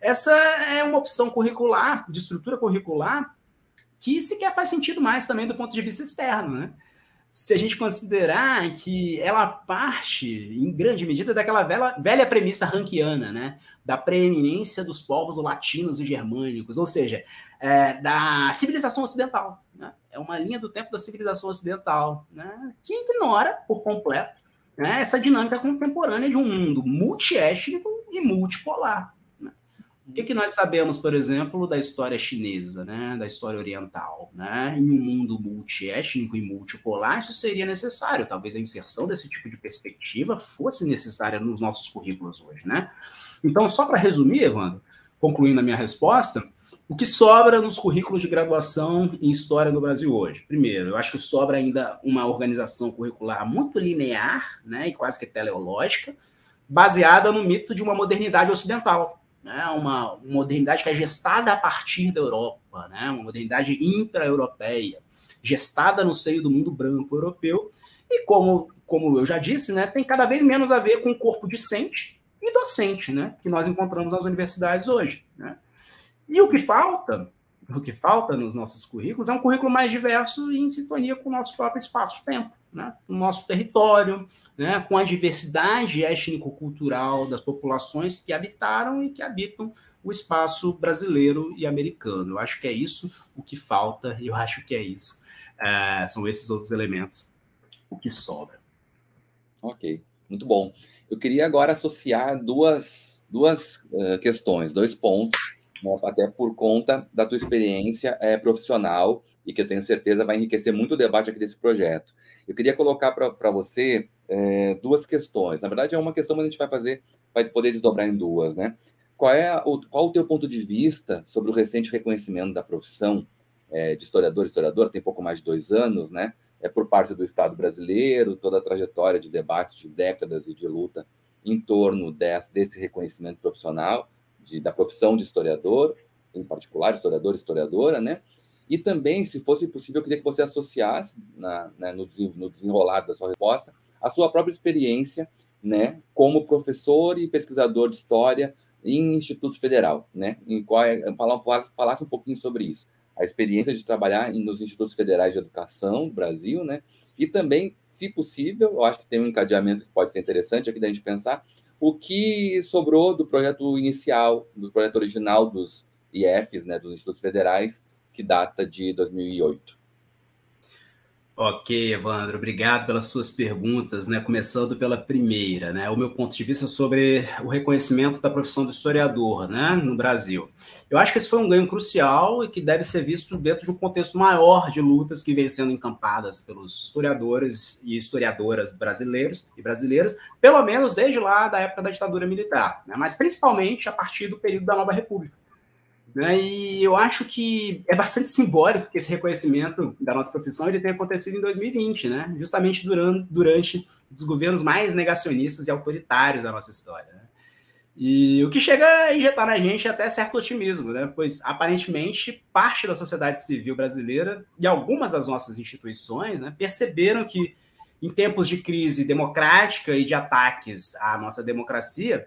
Essa é uma opção curricular, de estrutura curricular, que sequer faz sentido mais também do ponto de vista externo, né? Se a gente considerar que ela parte, em grande medida, daquela velha, velha premissa rankiana, né? Da preeminência dos povos latinos e germânicos, ou seja, é, da civilização ocidental. Né? É uma linha do tempo da civilização ocidental, né? que ignora por completo né, essa dinâmica contemporânea de um mundo multiétnico e multipolar. O que, que nós sabemos, por exemplo, da história chinesa, né, da história oriental? Né? Em um mundo multiétnico e multipolar, isso seria necessário. Talvez a inserção desse tipo de perspectiva fosse necessária nos nossos currículos hoje. Né? Então, só para resumir, Evandro, concluindo a minha resposta, o que sobra nos currículos de graduação em História no Brasil hoje? Primeiro, eu acho que sobra ainda uma organização curricular muito linear né, e quase que teleológica, baseada no mito de uma modernidade ocidental né, uma modernidade que é gestada a partir da Europa, né, uma modernidade intra-europeia, gestada no seio do mundo branco europeu, e como, como eu já disse, né, tem cada vez menos a ver com o corpo discente e docente né, que nós encontramos nas universidades hoje. Né. E o que falta, o que falta nos nossos currículos é um currículo mais diverso e em sintonia com o nosso próprio espaço-tempo né, no nosso território, né, com a diversidade étnico-cultural das populações que habitaram e que habitam o espaço brasileiro e americano. Eu acho que é isso o que falta, eu acho que é isso. É, são esses outros elementos o que sobra. Ok, muito bom. Eu queria agora associar duas, duas uh, questões, dois pontos, né, até por conta da tua experiência é, profissional e que eu tenho certeza vai enriquecer muito o debate aqui desse projeto. Eu queria colocar para você é, duas questões. Na verdade, é uma questão, mas a gente vai fazer, vai poder desdobrar em duas, né? Qual é o, qual o teu ponto de vista sobre o recente reconhecimento da profissão é, de historiador historiador? Tem pouco mais de dois anos, né? É por parte do Estado brasileiro, toda a trajetória de debate de décadas e de luta em torno desse, desse reconhecimento profissional de, da profissão de historiador, em particular historiador historiadora, né? E também, se fosse possível, eu queria que você associasse na, né, no, no desenrolar da sua resposta a sua própria experiência né, como professor e pesquisador de história em Instituto Federal, né? Em qual é, falasse um pouquinho sobre isso, a experiência de trabalhar nos institutos federais de educação do Brasil, né? E também, se possível, eu acho que tem um encadeamento que pode ser interessante aqui da gente pensar o que sobrou do projeto inicial, do projeto original dos IFs, né, dos institutos federais, que data de 2008. Ok, Evandro, obrigado pelas suas perguntas, né? Começando pela primeira, né? O meu ponto de vista sobre o reconhecimento da profissão do historiador, né, no Brasil. Eu acho que esse foi um ganho crucial e que deve ser visto dentro de um contexto maior de lutas que vem sendo encampadas pelos historiadores e historiadoras brasileiros e brasileiras, pelo menos desde lá da época da ditadura militar, né? Mas principalmente a partir do período da Nova República. Né? E eu acho que é bastante simbólico que esse reconhecimento da nossa profissão ele tenha acontecido em 2020, né? justamente durante, durante os governos mais negacionistas e autoritários da nossa história. Né? E o que chega a injetar na gente é até certo otimismo, né? pois aparentemente parte da sociedade civil brasileira e algumas das nossas instituições né, perceberam que em tempos de crise democrática e de ataques à nossa democracia,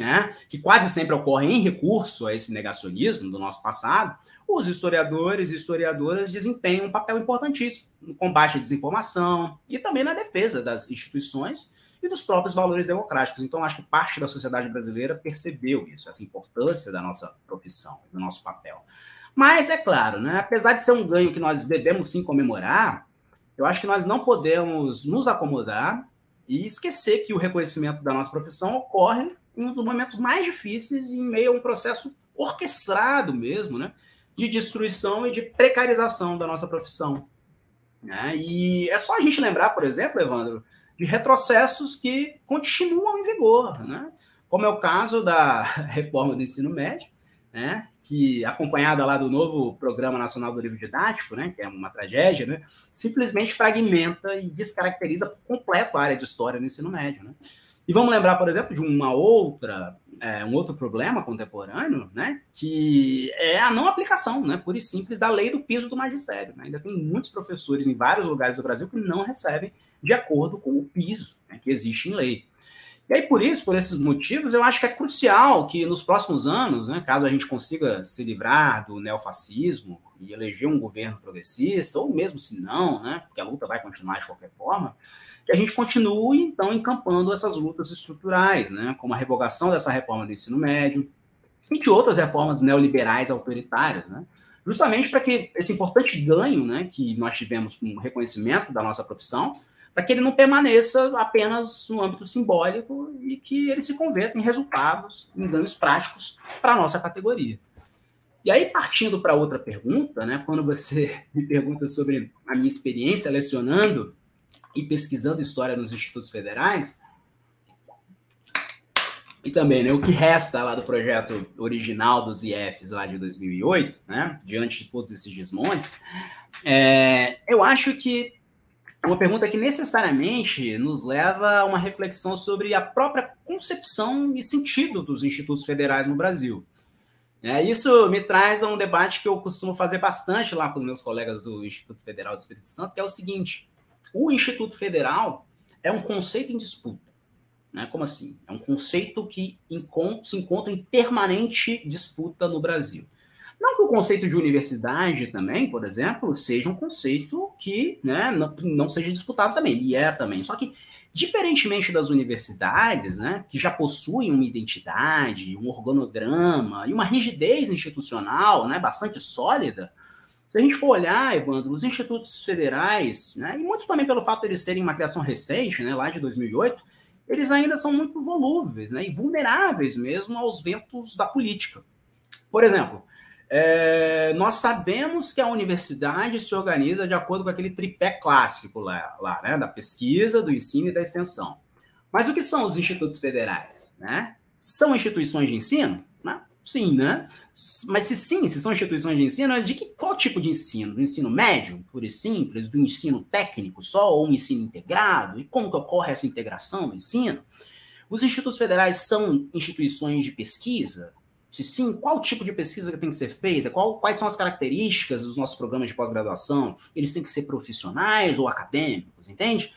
né, que quase sempre ocorre em recurso a esse negacionismo do nosso passado, os historiadores e historiadoras desempenham um papel importantíssimo no combate à desinformação e também na defesa das instituições e dos próprios valores democráticos. Então, acho que parte da sociedade brasileira percebeu isso, essa importância da nossa profissão, do nosso papel. Mas, é claro, né, apesar de ser um ganho que nós devemos sim comemorar, eu acho que nós não podemos nos acomodar e esquecer que o reconhecimento da nossa profissão ocorre um dos momentos mais difíceis em meio a um processo orquestrado mesmo, né, de destruição e de precarização da nossa profissão. Né? E é só a gente lembrar, por exemplo, Evandro, de retrocessos que continuam em vigor, né? como é o caso da reforma do ensino médio, né? que acompanhada lá do novo Programa Nacional do Livro Didático, né? que é uma tragédia, né? simplesmente fragmenta e descaracteriza por completo a área de história no ensino médio. Né? E vamos lembrar, por exemplo, de uma outra, é, um outro problema contemporâneo, né, que é a não aplicação, né, pura e simples, da lei do piso do magistério. Né? Ainda tem muitos professores em vários lugares do Brasil que não recebem de acordo com o piso né, que existe em lei. E aí, por isso, por esses motivos, eu acho que é crucial que nos próximos anos, né, caso a gente consiga se livrar do neofascismo e eleger um governo progressista, ou mesmo se não, né, porque a luta vai continuar de qualquer forma, que a gente continue, então, encampando essas lutas estruturais, né, como a revogação dessa reforma do ensino médio e de outras reformas neoliberais autoritárias, né, justamente para que esse importante ganho né, que nós tivemos com o reconhecimento da nossa profissão para que ele não permaneça apenas no âmbito simbólico e que ele se converta em resultados, em ganhos práticos para a nossa categoria. E aí, partindo para outra pergunta, né, quando você me pergunta sobre a minha experiência lecionando e pesquisando história nos institutos federais, e também né, o que resta lá do projeto original dos IFs lá de 2008, né, diante de todos esses desmontes, é, eu acho que uma pergunta que necessariamente nos leva a uma reflexão sobre a própria concepção e sentido dos institutos federais no Brasil. É, isso me traz a um debate que eu costumo fazer bastante lá com os meus colegas do Instituto Federal do Espírito Santo, que é o seguinte: o Instituto Federal é um conceito em disputa. Né? Como assim? É um conceito que se encontra em permanente disputa no Brasil. Não que o conceito de universidade também, por exemplo, seja um conceito que né, não, não seja disputado também, ele é também. Só que, diferentemente das universidades, né, que já possuem uma identidade, um organograma e uma rigidez institucional né, bastante sólida, se a gente for olhar, Evandro, os institutos federais, né, e muito também pelo fato de eles serem uma criação recente, né, lá de 2008, eles ainda são muito volúveis né, e vulneráveis mesmo aos ventos da política. Por exemplo, é, nós sabemos que a universidade se organiza de acordo com aquele tripé clássico lá, lá né, da pesquisa, do ensino e da extensão. Mas o que são os institutos federais? Né? São instituições de ensino? Sim, né? Mas se sim, se são instituições de ensino, de que, qual tipo de ensino? Do ensino médio, puro e simples? Do ensino técnico só? Ou um ensino integrado? E como que ocorre essa integração do ensino? Os institutos federais são instituições de pesquisa? Se sim, qual tipo de pesquisa que tem que ser feita? Qual, quais são as características dos nossos programas de pós-graduação? Eles têm que ser profissionais ou acadêmicos, entende?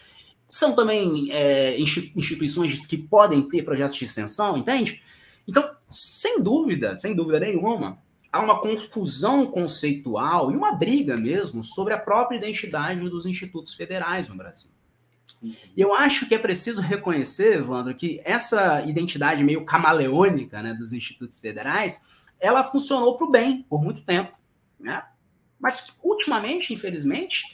São também é, instituições que podem ter projetos de extensão, entende? Então, sem dúvida, sem dúvida nenhuma, há uma confusão conceitual e uma briga mesmo sobre a própria identidade dos institutos federais no Brasil. E eu acho que é preciso reconhecer, Evandro, que essa identidade meio camaleônica né, dos institutos federais, ela funcionou para o bem por muito tempo. Né? Mas, ultimamente, infelizmente,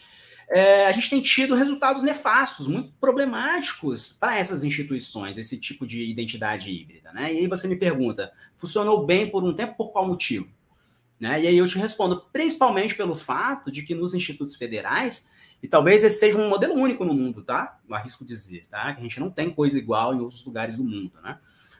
é, a gente tem tido resultados nefastos, muito problemáticos para essas instituições, esse tipo de identidade híbrida. Né? E aí você me pergunta, funcionou bem por um tempo, por qual motivo? Né? E aí eu te respondo, principalmente pelo fato de que nos institutos federais, e talvez esse seja um modelo único no mundo, tá? Eu arrisco dizer, tá? Que a gente não tem coisa igual em outros lugares do mundo, né?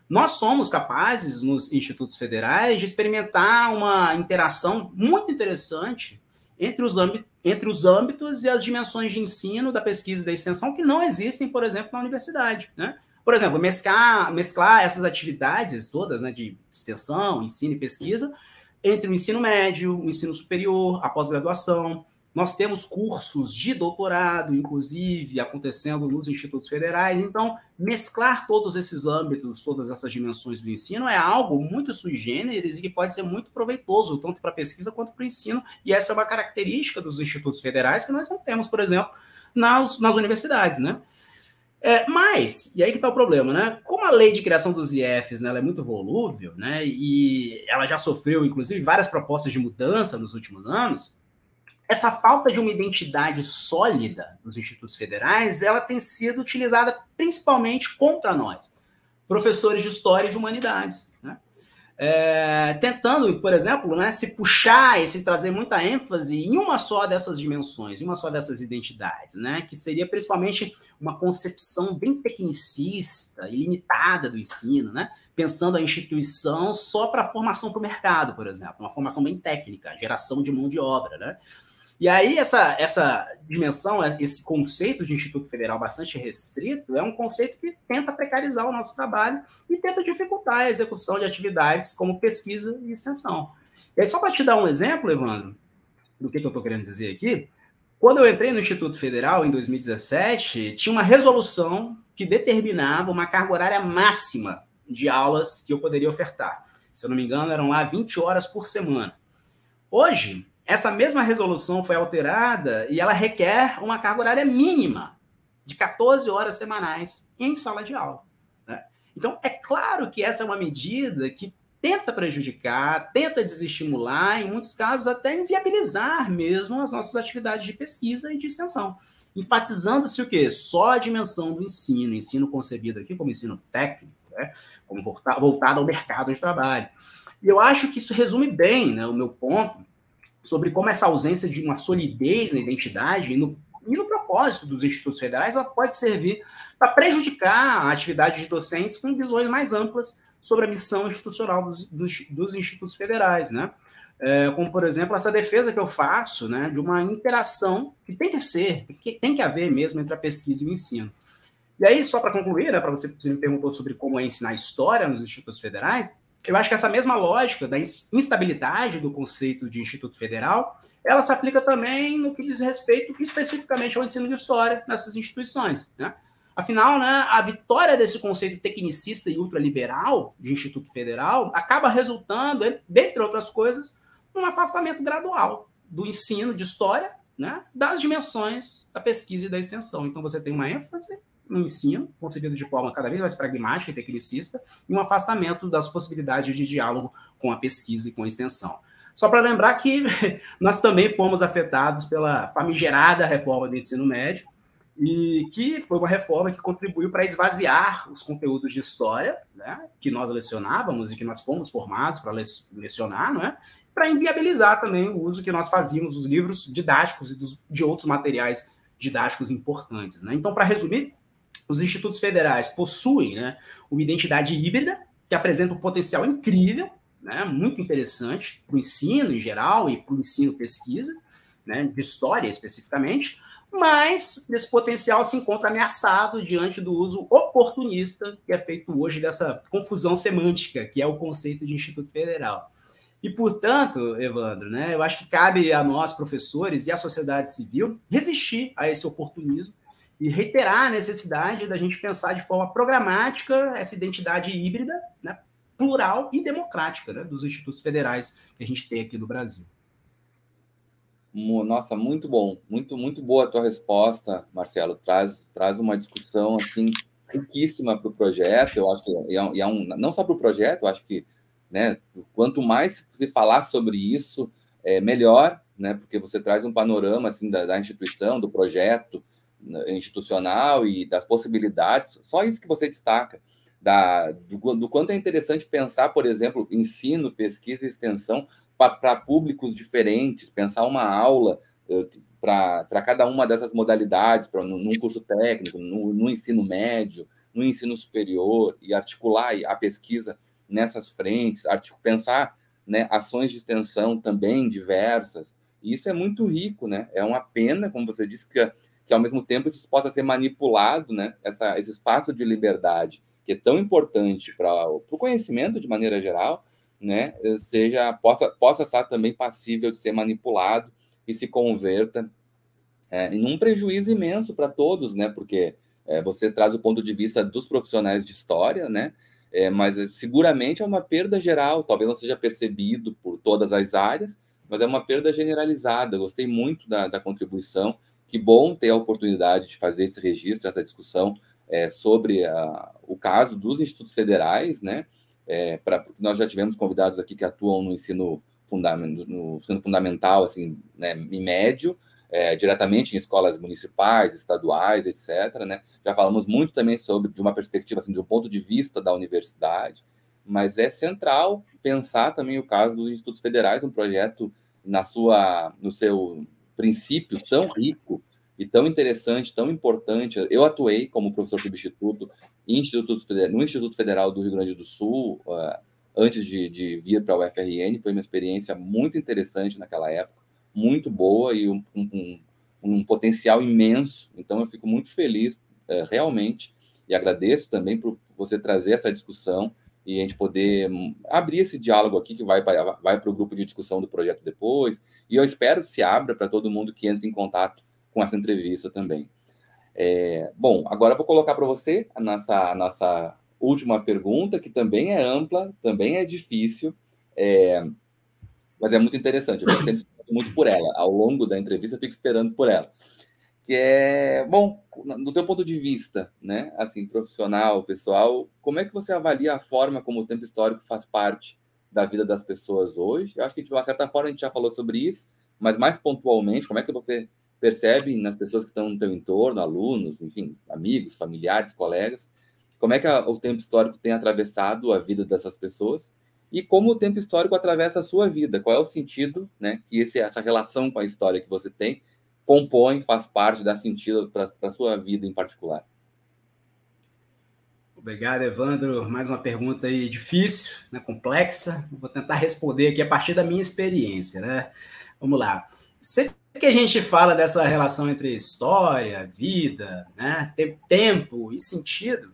Nós somos capazes, nos institutos federais, de experimentar uma interação muito interessante entre os, entre os âmbitos e as dimensões de ensino, da pesquisa e da extensão que não existem, por exemplo, na universidade. Né? Por exemplo, mesclar, mesclar essas atividades todas né, de extensão, ensino e pesquisa entre o ensino médio, o ensino superior, a pós-graduação, nós temos cursos de doutorado, inclusive, acontecendo nos institutos federais. Então, mesclar todos esses âmbitos, todas essas dimensões do ensino é algo muito sui generis e que pode ser muito proveitoso, tanto para a pesquisa quanto para o ensino. E essa é uma característica dos institutos federais que nós não temos, por exemplo, nas, nas universidades, né? É, mas, e aí que está o problema, né? Como a lei de criação dos IFs né, é muito volúvel, né? E ela já sofreu, inclusive, várias propostas de mudança nos últimos anos, essa falta de uma identidade sólida nos institutos federais, ela tem sido utilizada principalmente contra nós, professores de história e de humanidades, né? É, tentando, por exemplo, né, se puxar e se trazer muita ênfase em uma só dessas dimensões, em uma só dessas identidades, né, que seria principalmente uma concepção bem tecnicista e limitada do ensino, né, pensando a instituição só para formação para o mercado, por exemplo, uma formação bem técnica, geração de mão de obra, né, e aí, essa, essa dimensão, esse conceito de Instituto Federal bastante restrito, é um conceito que tenta precarizar o nosso trabalho e tenta dificultar a execução de atividades como pesquisa e extensão. E aí, só para te dar um exemplo, Evandro, do que, que eu estou querendo dizer aqui, quando eu entrei no Instituto Federal, em 2017, tinha uma resolução que determinava uma carga horária máxima de aulas que eu poderia ofertar. Se eu não me engano, eram lá 20 horas por semana. Hoje, essa mesma resolução foi alterada e ela requer uma carga horária mínima de 14 horas semanais em sala de aula. Né? Então, é claro que essa é uma medida que tenta prejudicar, tenta desestimular, em muitos casos até inviabilizar mesmo as nossas atividades de pesquisa e de extensão. Enfatizando-se o quê? Só a dimensão do ensino, ensino concebido aqui como ensino técnico, né? como voltado ao mercado de trabalho. E eu acho que isso resume bem né, o meu ponto sobre como essa ausência de uma solidez na identidade e no, e no propósito dos institutos federais ela pode servir para prejudicar a atividade de docentes com visões mais amplas sobre a missão institucional dos, dos, dos institutos federais, né? É, como, por exemplo, essa defesa que eu faço né, de uma interação que tem que ser, que tem que haver mesmo entre a pesquisa e o ensino. E aí, só para concluir, né, para você, você me perguntou sobre como é ensinar história nos institutos federais, eu acho que essa mesma lógica da instabilidade do conceito de Instituto Federal, ela se aplica também no que diz respeito especificamente ao ensino de história nessas instituições. Né? Afinal, né, a vitória desse conceito tecnicista e ultraliberal de Instituto Federal acaba resultando, dentre outras coisas, num afastamento gradual do ensino de história né, das dimensões da pesquisa e da extensão. Então, você tem uma ênfase no ensino, concebido de forma cada vez mais pragmática e tecnicista, e um afastamento das possibilidades de diálogo com a pesquisa e com a extensão. Só para lembrar que nós também fomos afetados pela famigerada reforma do ensino médio, e que foi uma reforma que contribuiu para esvaziar os conteúdos de história, né, que nós lecionávamos e que nós fomos formados para lecionar, não é? para inviabilizar também o uso que nós fazíamos dos livros didáticos e dos, de outros materiais didáticos importantes. Né? Então, para resumir, os institutos federais possuem né, uma identidade híbrida que apresenta um potencial incrível, né, muito interessante para o ensino em geral e para o ensino pesquisa, né, de história especificamente, mas esse potencial se encontra ameaçado diante do uso oportunista que é feito hoje dessa confusão semântica, que é o conceito de Instituto Federal. E, portanto, Evandro, né, eu acho que cabe a nós, professores e à sociedade civil, resistir a esse oportunismo e reiterar a necessidade da gente pensar de forma programática essa identidade híbrida, né, plural e democrática né, dos institutos federais que a gente tem aqui no Brasil. Nossa, muito bom, muito muito boa a tua resposta, Marcelo. Traz traz uma discussão assim riquíssima para o projeto. Eu acho que é, é um não só para o projeto, eu acho que né, quanto mais se falar sobre isso, é melhor né? Porque você traz um panorama assim da, da instituição, do projeto institucional e das possibilidades. Só isso que você destaca da, do, do quanto é interessante pensar, por exemplo, ensino, pesquisa e extensão para públicos diferentes, pensar uma aula uh, para cada uma dessas modalidades, pra, num curso técnico, no, no, ensino médio, no ensino superior, e articular a pesquisa nessas frentes, pensar né, ações de extensão também diversas. E isso é muito rico, né? É uma pena, como você disse, que, que ao mesmo tempo isso possa ser manipulado, né? Essa, esse espaço de liberdade que é tão importante para o conhecimento de maneira geral, né, seja possa possa estar também passível de ser manipulado e se converta é, em um prejuízo imenso para todos, né, porque é, você traz o ponto de vista dos profissionais de história, né, é, mas seguramente é uma perda geral, talvez não seja percebido por todas as áreas, mas é uma perda generalizada. Gostei muito da, da contribuição. Que bom ter a oportunidade de fazer esse registro, essa discussão é, sobre a, o caso dos institutos federais, né? É, pra, nós já tivemos convidados aqui que atuam no ensino, no ensino fundamental, assim, né, em médio, é, diretamente em escolas municipais, estaduais, etc. Né? Já falamos muito também sobre, de uma perspectiva, assim, um ponto de vista da universidade, mas é central pensar também o caso dos institutos federais, um projeto na sua, no seu princípio tão rico e tão interessante, tão importante. Eu atuei como professor substituto no Instituto Federal do Rio Grande do Sul, uh, antes de, de vir para o UFRN. Foi uma experiência muito interessante naquela época, muito boa e um, um, um potencial imenso. Então, eu fico muito feliz, uh, realmente, e agradeço também por você trazer essa discussão e a gente poder hum, abrir esse diálogo aqui que vai, vai para o grupo de discussão do projeto depois. E eu espero que se abra para todo mundo que entre em contato com essa entrevista também. É, bom, agora vou colocar para você a nossa, a nossa última pergunta, que também é ampla, também é difícil, é, mas é muito interessante. Eu sempre muito por ela. Ao longo da entrevista, eu fico esperando por ela. Que é, bom, do teu ponto de vista, né, assim, profissional, pessoal, como é que você avalia a forma como o tempo histórico faz parte da vida das pessoas hoje? Eu acho que, de uma certa forma, a gente já falou sobre isso, mas mais pontualmente, como é que você percebe nas pessoas que estão no teu entorno, alunos, enfim, amigos, familiares, colegas, como é que a, o tempo histórico tem atravessado a vida dessas pessoas e como o tempo histórico atravessa a sua vida. Qual é o sentido, né, que esse, essa relação com a história que você tem compõe, faz parte, dá sentido para a sua vida em particular. Obrigado, Evandro. Mais uma pergunta aí difícil, né, complexa. Vou tentar responder aqui a partir da minha experiência, né? Vamos lá. Sempre que a gente fala dessa relação entre história, vida, né, tempo e sentido,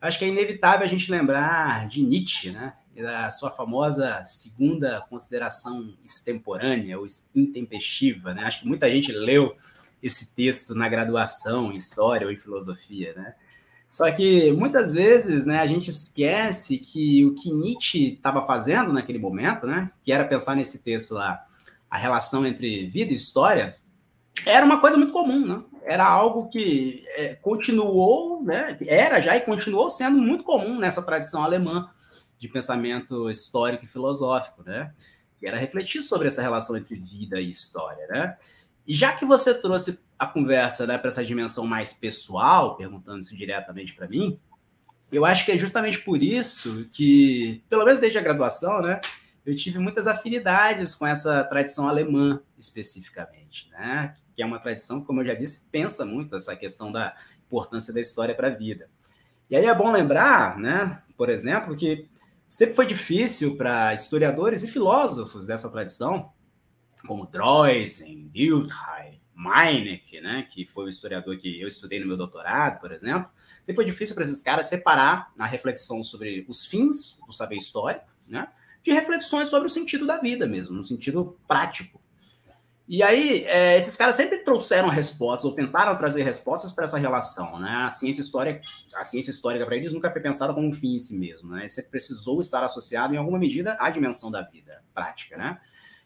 acho que é inevitável a gente lembrar de Nietzsche, né, da sua famosa segunda consideração extemporânea ou intempestiva. Né? Acho que muita gente leu esse texto na graduação em História ou em Filosofia. Né? Só que muitas vezes né, a gente esquece que o que Nietzsche estava fazendo naquele momento, né, que era pensar nesse texto lá, a relação entre vida e história, era uma coisa muito comum, né? Era algo que é, continuou, né? Era já e continuou sendo muito comum nessa tradição alemã de pensamento histórico e filosófico, né? Que era refletir sobre essa relação entre vida e história, né? E já que você trouxe a conversa né, para essa dimensão mais pessoal, perguntando isso diretamente para mim, eu acho que é justamente por isso que, pelo menos desde a graduação, né, eu tive muitas afinidades com essa tradição alemã especificamente, né? Que é uma tradição, como eu já disse, pensa muito essa questão da importância da história para a vida. E aí é bom lembrar, né, por exemplo, que sempre foi difícil para historiadores e filósofos dessa tradição, como Droysen, Wildheim, Meinecke, né, que foi o historiador que eu estudei no meu doutorado, por exemplo, sempre foi difícil para esses caras separar a reflexão sobre os fins do saber histórico, né, de reflexões sobre o sentido da vida mesmo, no sentido prático. E aí, é, esses caras sempre trouxeram respostas, ou tentaram trazer respostas para essa relação, né? A ciência histórica, a ciência histórica para eles nunca foi pensada como um fim em si mesmo, né? Você precisou estar associado em alguma medida à dimensão da vida prática, né?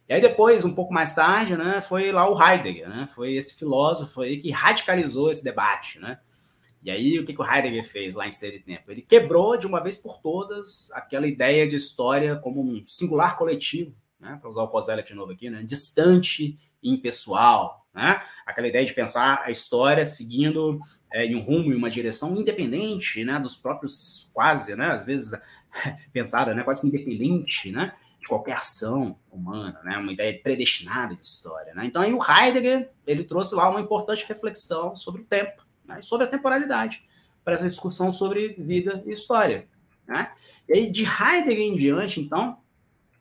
E aí depois, um pouco mais tarde, né, foi lá o Heidegger, né? Foi esse filósofo aí que radicalizou esse debate, né? E aí, o que, que o Heidegger fez lá em Ser e Tempo? Ele quebrou de uma vez por todas aquela ideia de história como um singular coletivo, né, para usar o Kozelek de novo aqui, né, distante impessoal, né, aquela ideia de pensar a história seguindo é, em um rumo e uma direção independente, né, dos próprios quase, né, às vezes pensada, né, quase independente, né, de qualquer ação humana, né, uma ideia predestinada de história, né. Então aí o Heidegger ele trouxe lá uma importante reflexão sobre o tempo, né, sobre a temporalidade para essa discussão sobre vida e história, né. E aí de Heidegger em diante, então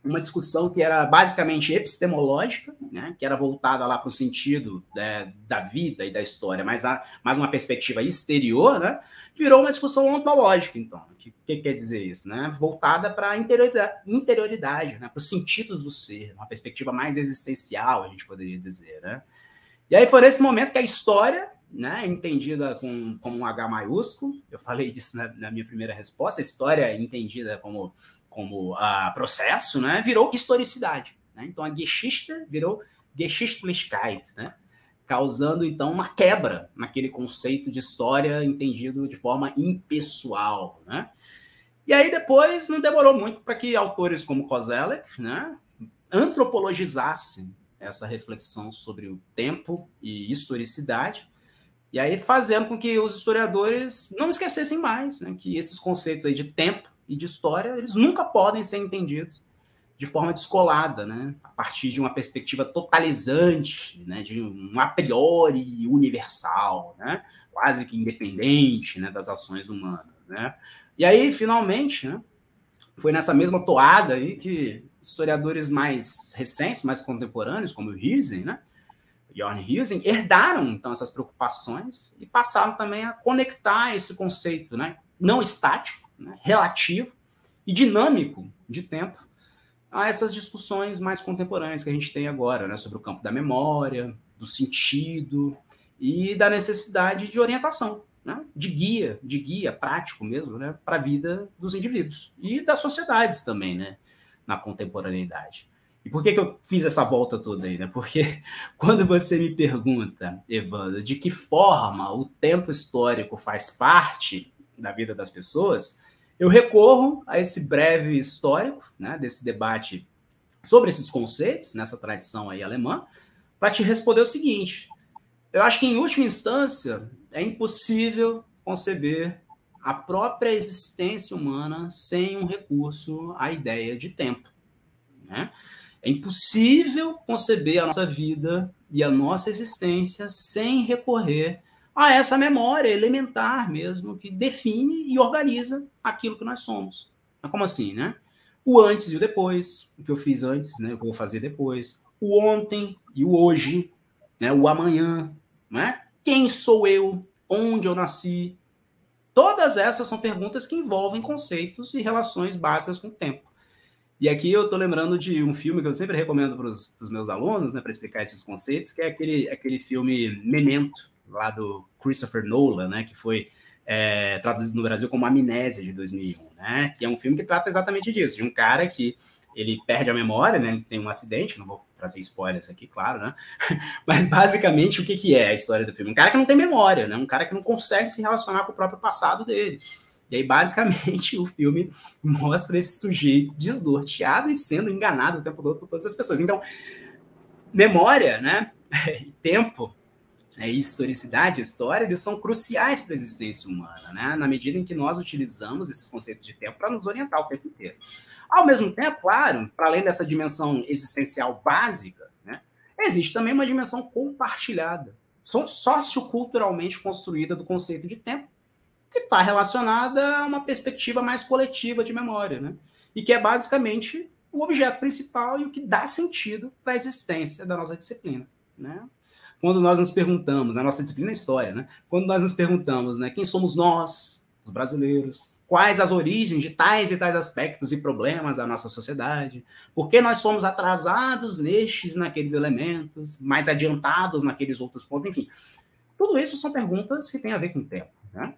uma discussão que era basicamente epistemológica, né, que era voltada lá para o sentido né, da vida e da história, mas a, mais uma perspectiva exterior, né, virou uma discussão ontológica, então. O que, que, quer dizer isso? Né? Voltada para a interioridade, interioridade né, para os sentidos do ser, uma perspectiva mais existencial, a gente poderia dizer. Né? E aí foi nesse momento que a história, né, entendida com, como um H maiúsculo, eu falei disso na, na minha primeira resposta, a história entendida como como a processo, né, virou historicidade. Né? Então a Geschichte virou Geschichtlichkeit, né? causando então uma quebra naquele conceito de história entendido de forma impessoal. Né? E aí depois não demorou muito para que autores como Kozelek né, antropologizassem essa reflexão sobre o tempo e historicidade, e aí fazendo com que os historiadores não esquecessem mais né, que esses conceitos aí de tempo e de história, eles nunca podem ser entendidos de forma descolada, né? a partir de uma perspectiva totalizante, né? de um a priori universal, né? quase que independente né? das ações humanas. Né? E aí, finalmente, né? foi nessa mesma toada aí que historiadores mais recentes, mais contemporâneos, como o Riesen, né? Jorn Riesen, herdaram então essas preocupações e passaram também a conectar esse conceito, né? não estático, né, relativo e dinâmico de tempo a essas discussões mais contemporâneas que a gente tem agora, né, sobre o campo da memória, do sentido e da necessidade de orientação, né, de guia, de guia prático mesmo, né, para a vida dos indivíduos e das sociedades também, né, na contemporaneidade. E por que, que eu fiz essa volta toda aí? Né? Porque quando você me pergunta, Evandro, de que forma o tempo histórico faz parte da vida das pessoas, eu recorro a esse breve histórico, né, desse debate sobre esses conceitos, nessa tradição aí alemã, para te responder o seguinte: eu acho que, em última instância, é impossível conceber a própria existência humana sem um recurso à ideia de tempo. Né? É impossível conceber a nossa vida e a nossa existência sem recorrer a essa memória elementar mesmo, que define e organiza aquilo que nós somos. Como assim, né? O antes e o depois, o que eu fiz antes, né? o que eu vou fazer depois, o ontem e o hoje, né? o amanhã, né? quem sou eu, onde eu nasci. Todas essas são perguntas que envolvem conceitos e relações básicas com o tempo. E aqui eu estou lembrando de um filme que eu sempre recomendo para os meus alunos, né, para explicar esses conceitos, que é aquele, aquele filme Memento, lá do Christopher Nolan, né, que foi é, traduzido no Brasil como Amnésia, de 2001, né, que é um filme que trata exatamente disso, de um cara que ele perde a memória, né, ele tem um acidente, não vou trazer spoilers aqui, claro, né, mas basicamente o que, que é a história do filme? Um cara que não tem memória, né, um cara que não consegue se relacionar com o próprio passado dele. E aí, basicamente, o filme mostra esse sujeito desnorteado e sendo enganado o tempo todo por todas as pessoas. Então, memória, né, e tempo né, historicidade, história, eles são cruciais para a existência humana, né? na medida em que nós utilizamos esses conceitos de tempo para nos orientar o tempo inteiro. Ao mesmo tempo, claro, para além dessa dimensão existencial básica, né, existe também uma dimensão compartilhada, socioculturalmente construída do conceito de tempo, que está relacionada a uma perspectiva mais coletiva de memória, né? e que é basicamente o objeto principal e o que dá sentido para a existência da nossa disciplina. Né? Quando nós nos perguntamos, a nossa disciplina é história, né? Quando nós nos perguntamos, né, quem somos nós, os brasileiros, quais as origens de tais e tais aspectos e problemas da nossa sociedade, por que nós somos atrasados nestes naqueles elementos, mais adiantados naqueles outros pontos, enfim. Tudo isso são perguntas que têm a ver com o tempo, né?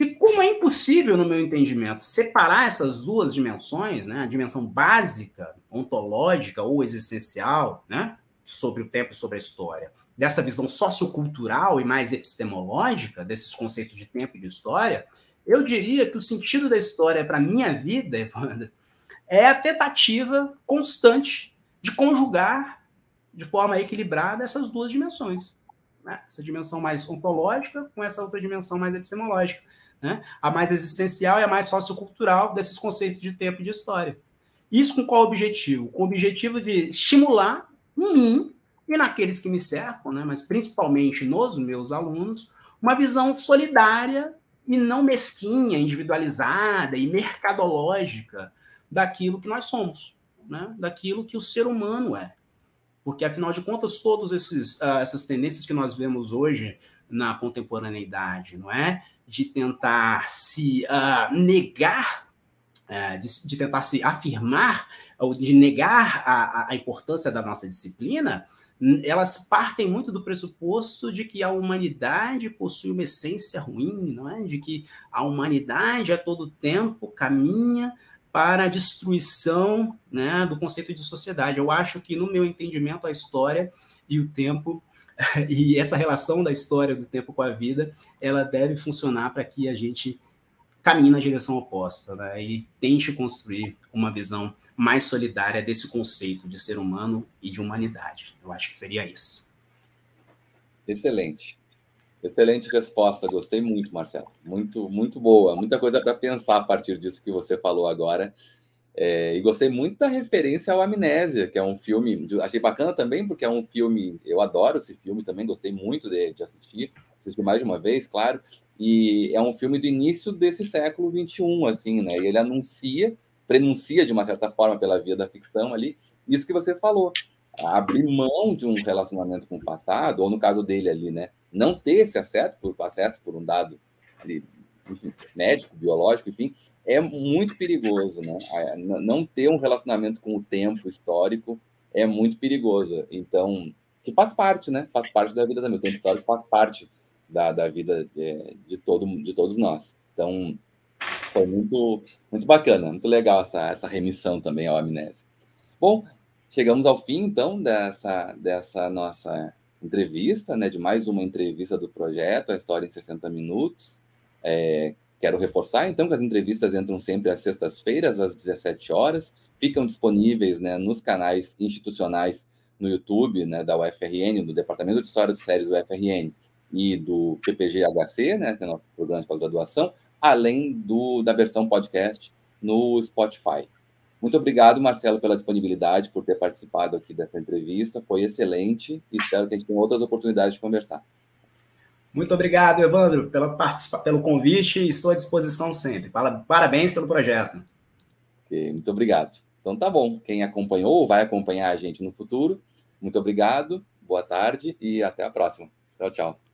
E como é impossível, no meu entendimento, separar essas duas dimensões, né, a dimensão básica, ontológica ou existencial, né, sobre o tempo e sobre a história, dessa visão sociocultural e mais epistemológica desses conceitos de tempo e de história, eu diria que o sentido da história para minha vida, Evandro, é a tentativa constante de conjugar de forma equilibrada essas duas dimensões. Né? Essa dimensão mais ontológica com essa outra dimensão mais epistemológica. Né? A mais existencial e a mais sociocultural desses conceitos de tempo e de história. Isso com qual objetivo? Com o objetivo de estimular em mim e naqueles que me cercam, né? mas principalmente nos meus alunos, uma visão solidária e não mesquinha, individualizada e mercadológica daquilo que nós somos, né? daquilo que o ser humano é. Porque, afinal de contas, todas uh, essas tendências que nós vemos hoje na contemporaneidade, não é? De tentar se uh, negar, de, de, tentar se afirmar, ou de negar a, a importância da nossa disciplina, elas partem muito do pressuposto de que a humanidade possui uma essência ruim, não é? De que a humanidade a todo tempo caminha para a destruição né, do conceito de sociedade. Eu acho que, no meu entendimento, a história e o tempo e essa relação da história do tempo com a vida, ela deve funcionar para que a gente caminhe na direção oposta né, e tente construir uma visão mais solidária desse conceito de ser humano e de humanidade. Eu acho que seria isso. Excelente. Excelente resposta, gostei muito, Marcelo. Muito, muito boa. Muita coisa para pensar a partir disso que você falou agora. É, e gostei muito da referência ao Amnésia, que é um filme. Achei bacana também, porque é um filme. Eu adoro esse filme também, gostei muito de, de assistir. Assisti mais de uma vez, claro. E é um filme do início desse século XXI, assim, né? E ele anuncia prenuncia de uma certa forma pela via da ficção ali, isso que você falou, abrir mão de um relacionamento com o passado, ou no caso dele ali, né, não ter esse acesso por acesso por um dado ali, enfim, médico, biológico, enfim, é muito perigoso, né? Não ter um relacionamento com o tempo histórico é muito perigoso. Então, que faz parte, né? Faz parte da vida também. O tempo histórico faz parte da, da vida é, de, todo, de todos nós. Então, foi muito, muito bacana, muito legal essa, essa remissão também ao amnésia. Bom, chegamos ao fim, então, dessa, dessa nossa entrevista, né, de mais uma entrevista do projeto, a História em 60 Minutos. É, quero reforçar, então, que as entrevistas entram sempre às sextas-feiras, às 17 horas, ficam disponíveis né, nos canais institucionais no YouTube né, da UFRN, do Departamento de História de Séries UFRN e do PPG-HC, né, que é o nosso programa de pós-graduação, além do, da versão podcast no Spotify. Muito obrigado, Marcelo, pela disponibilidade, por ter participado aqui dessa entrevista. Foi excelente e espero que a gente tenha outras oportunidades de conversar. Muito obrigado, Evandro, pela pelo convite estou à disposição sempre. Parabéns pelo projeto. Okay, muito obrigado. Então tá bom. Quem acompanhou ou vai acompanhar a gente no futuro, muito obrigado, boa tarde e até a próxima. Tchau, tchau.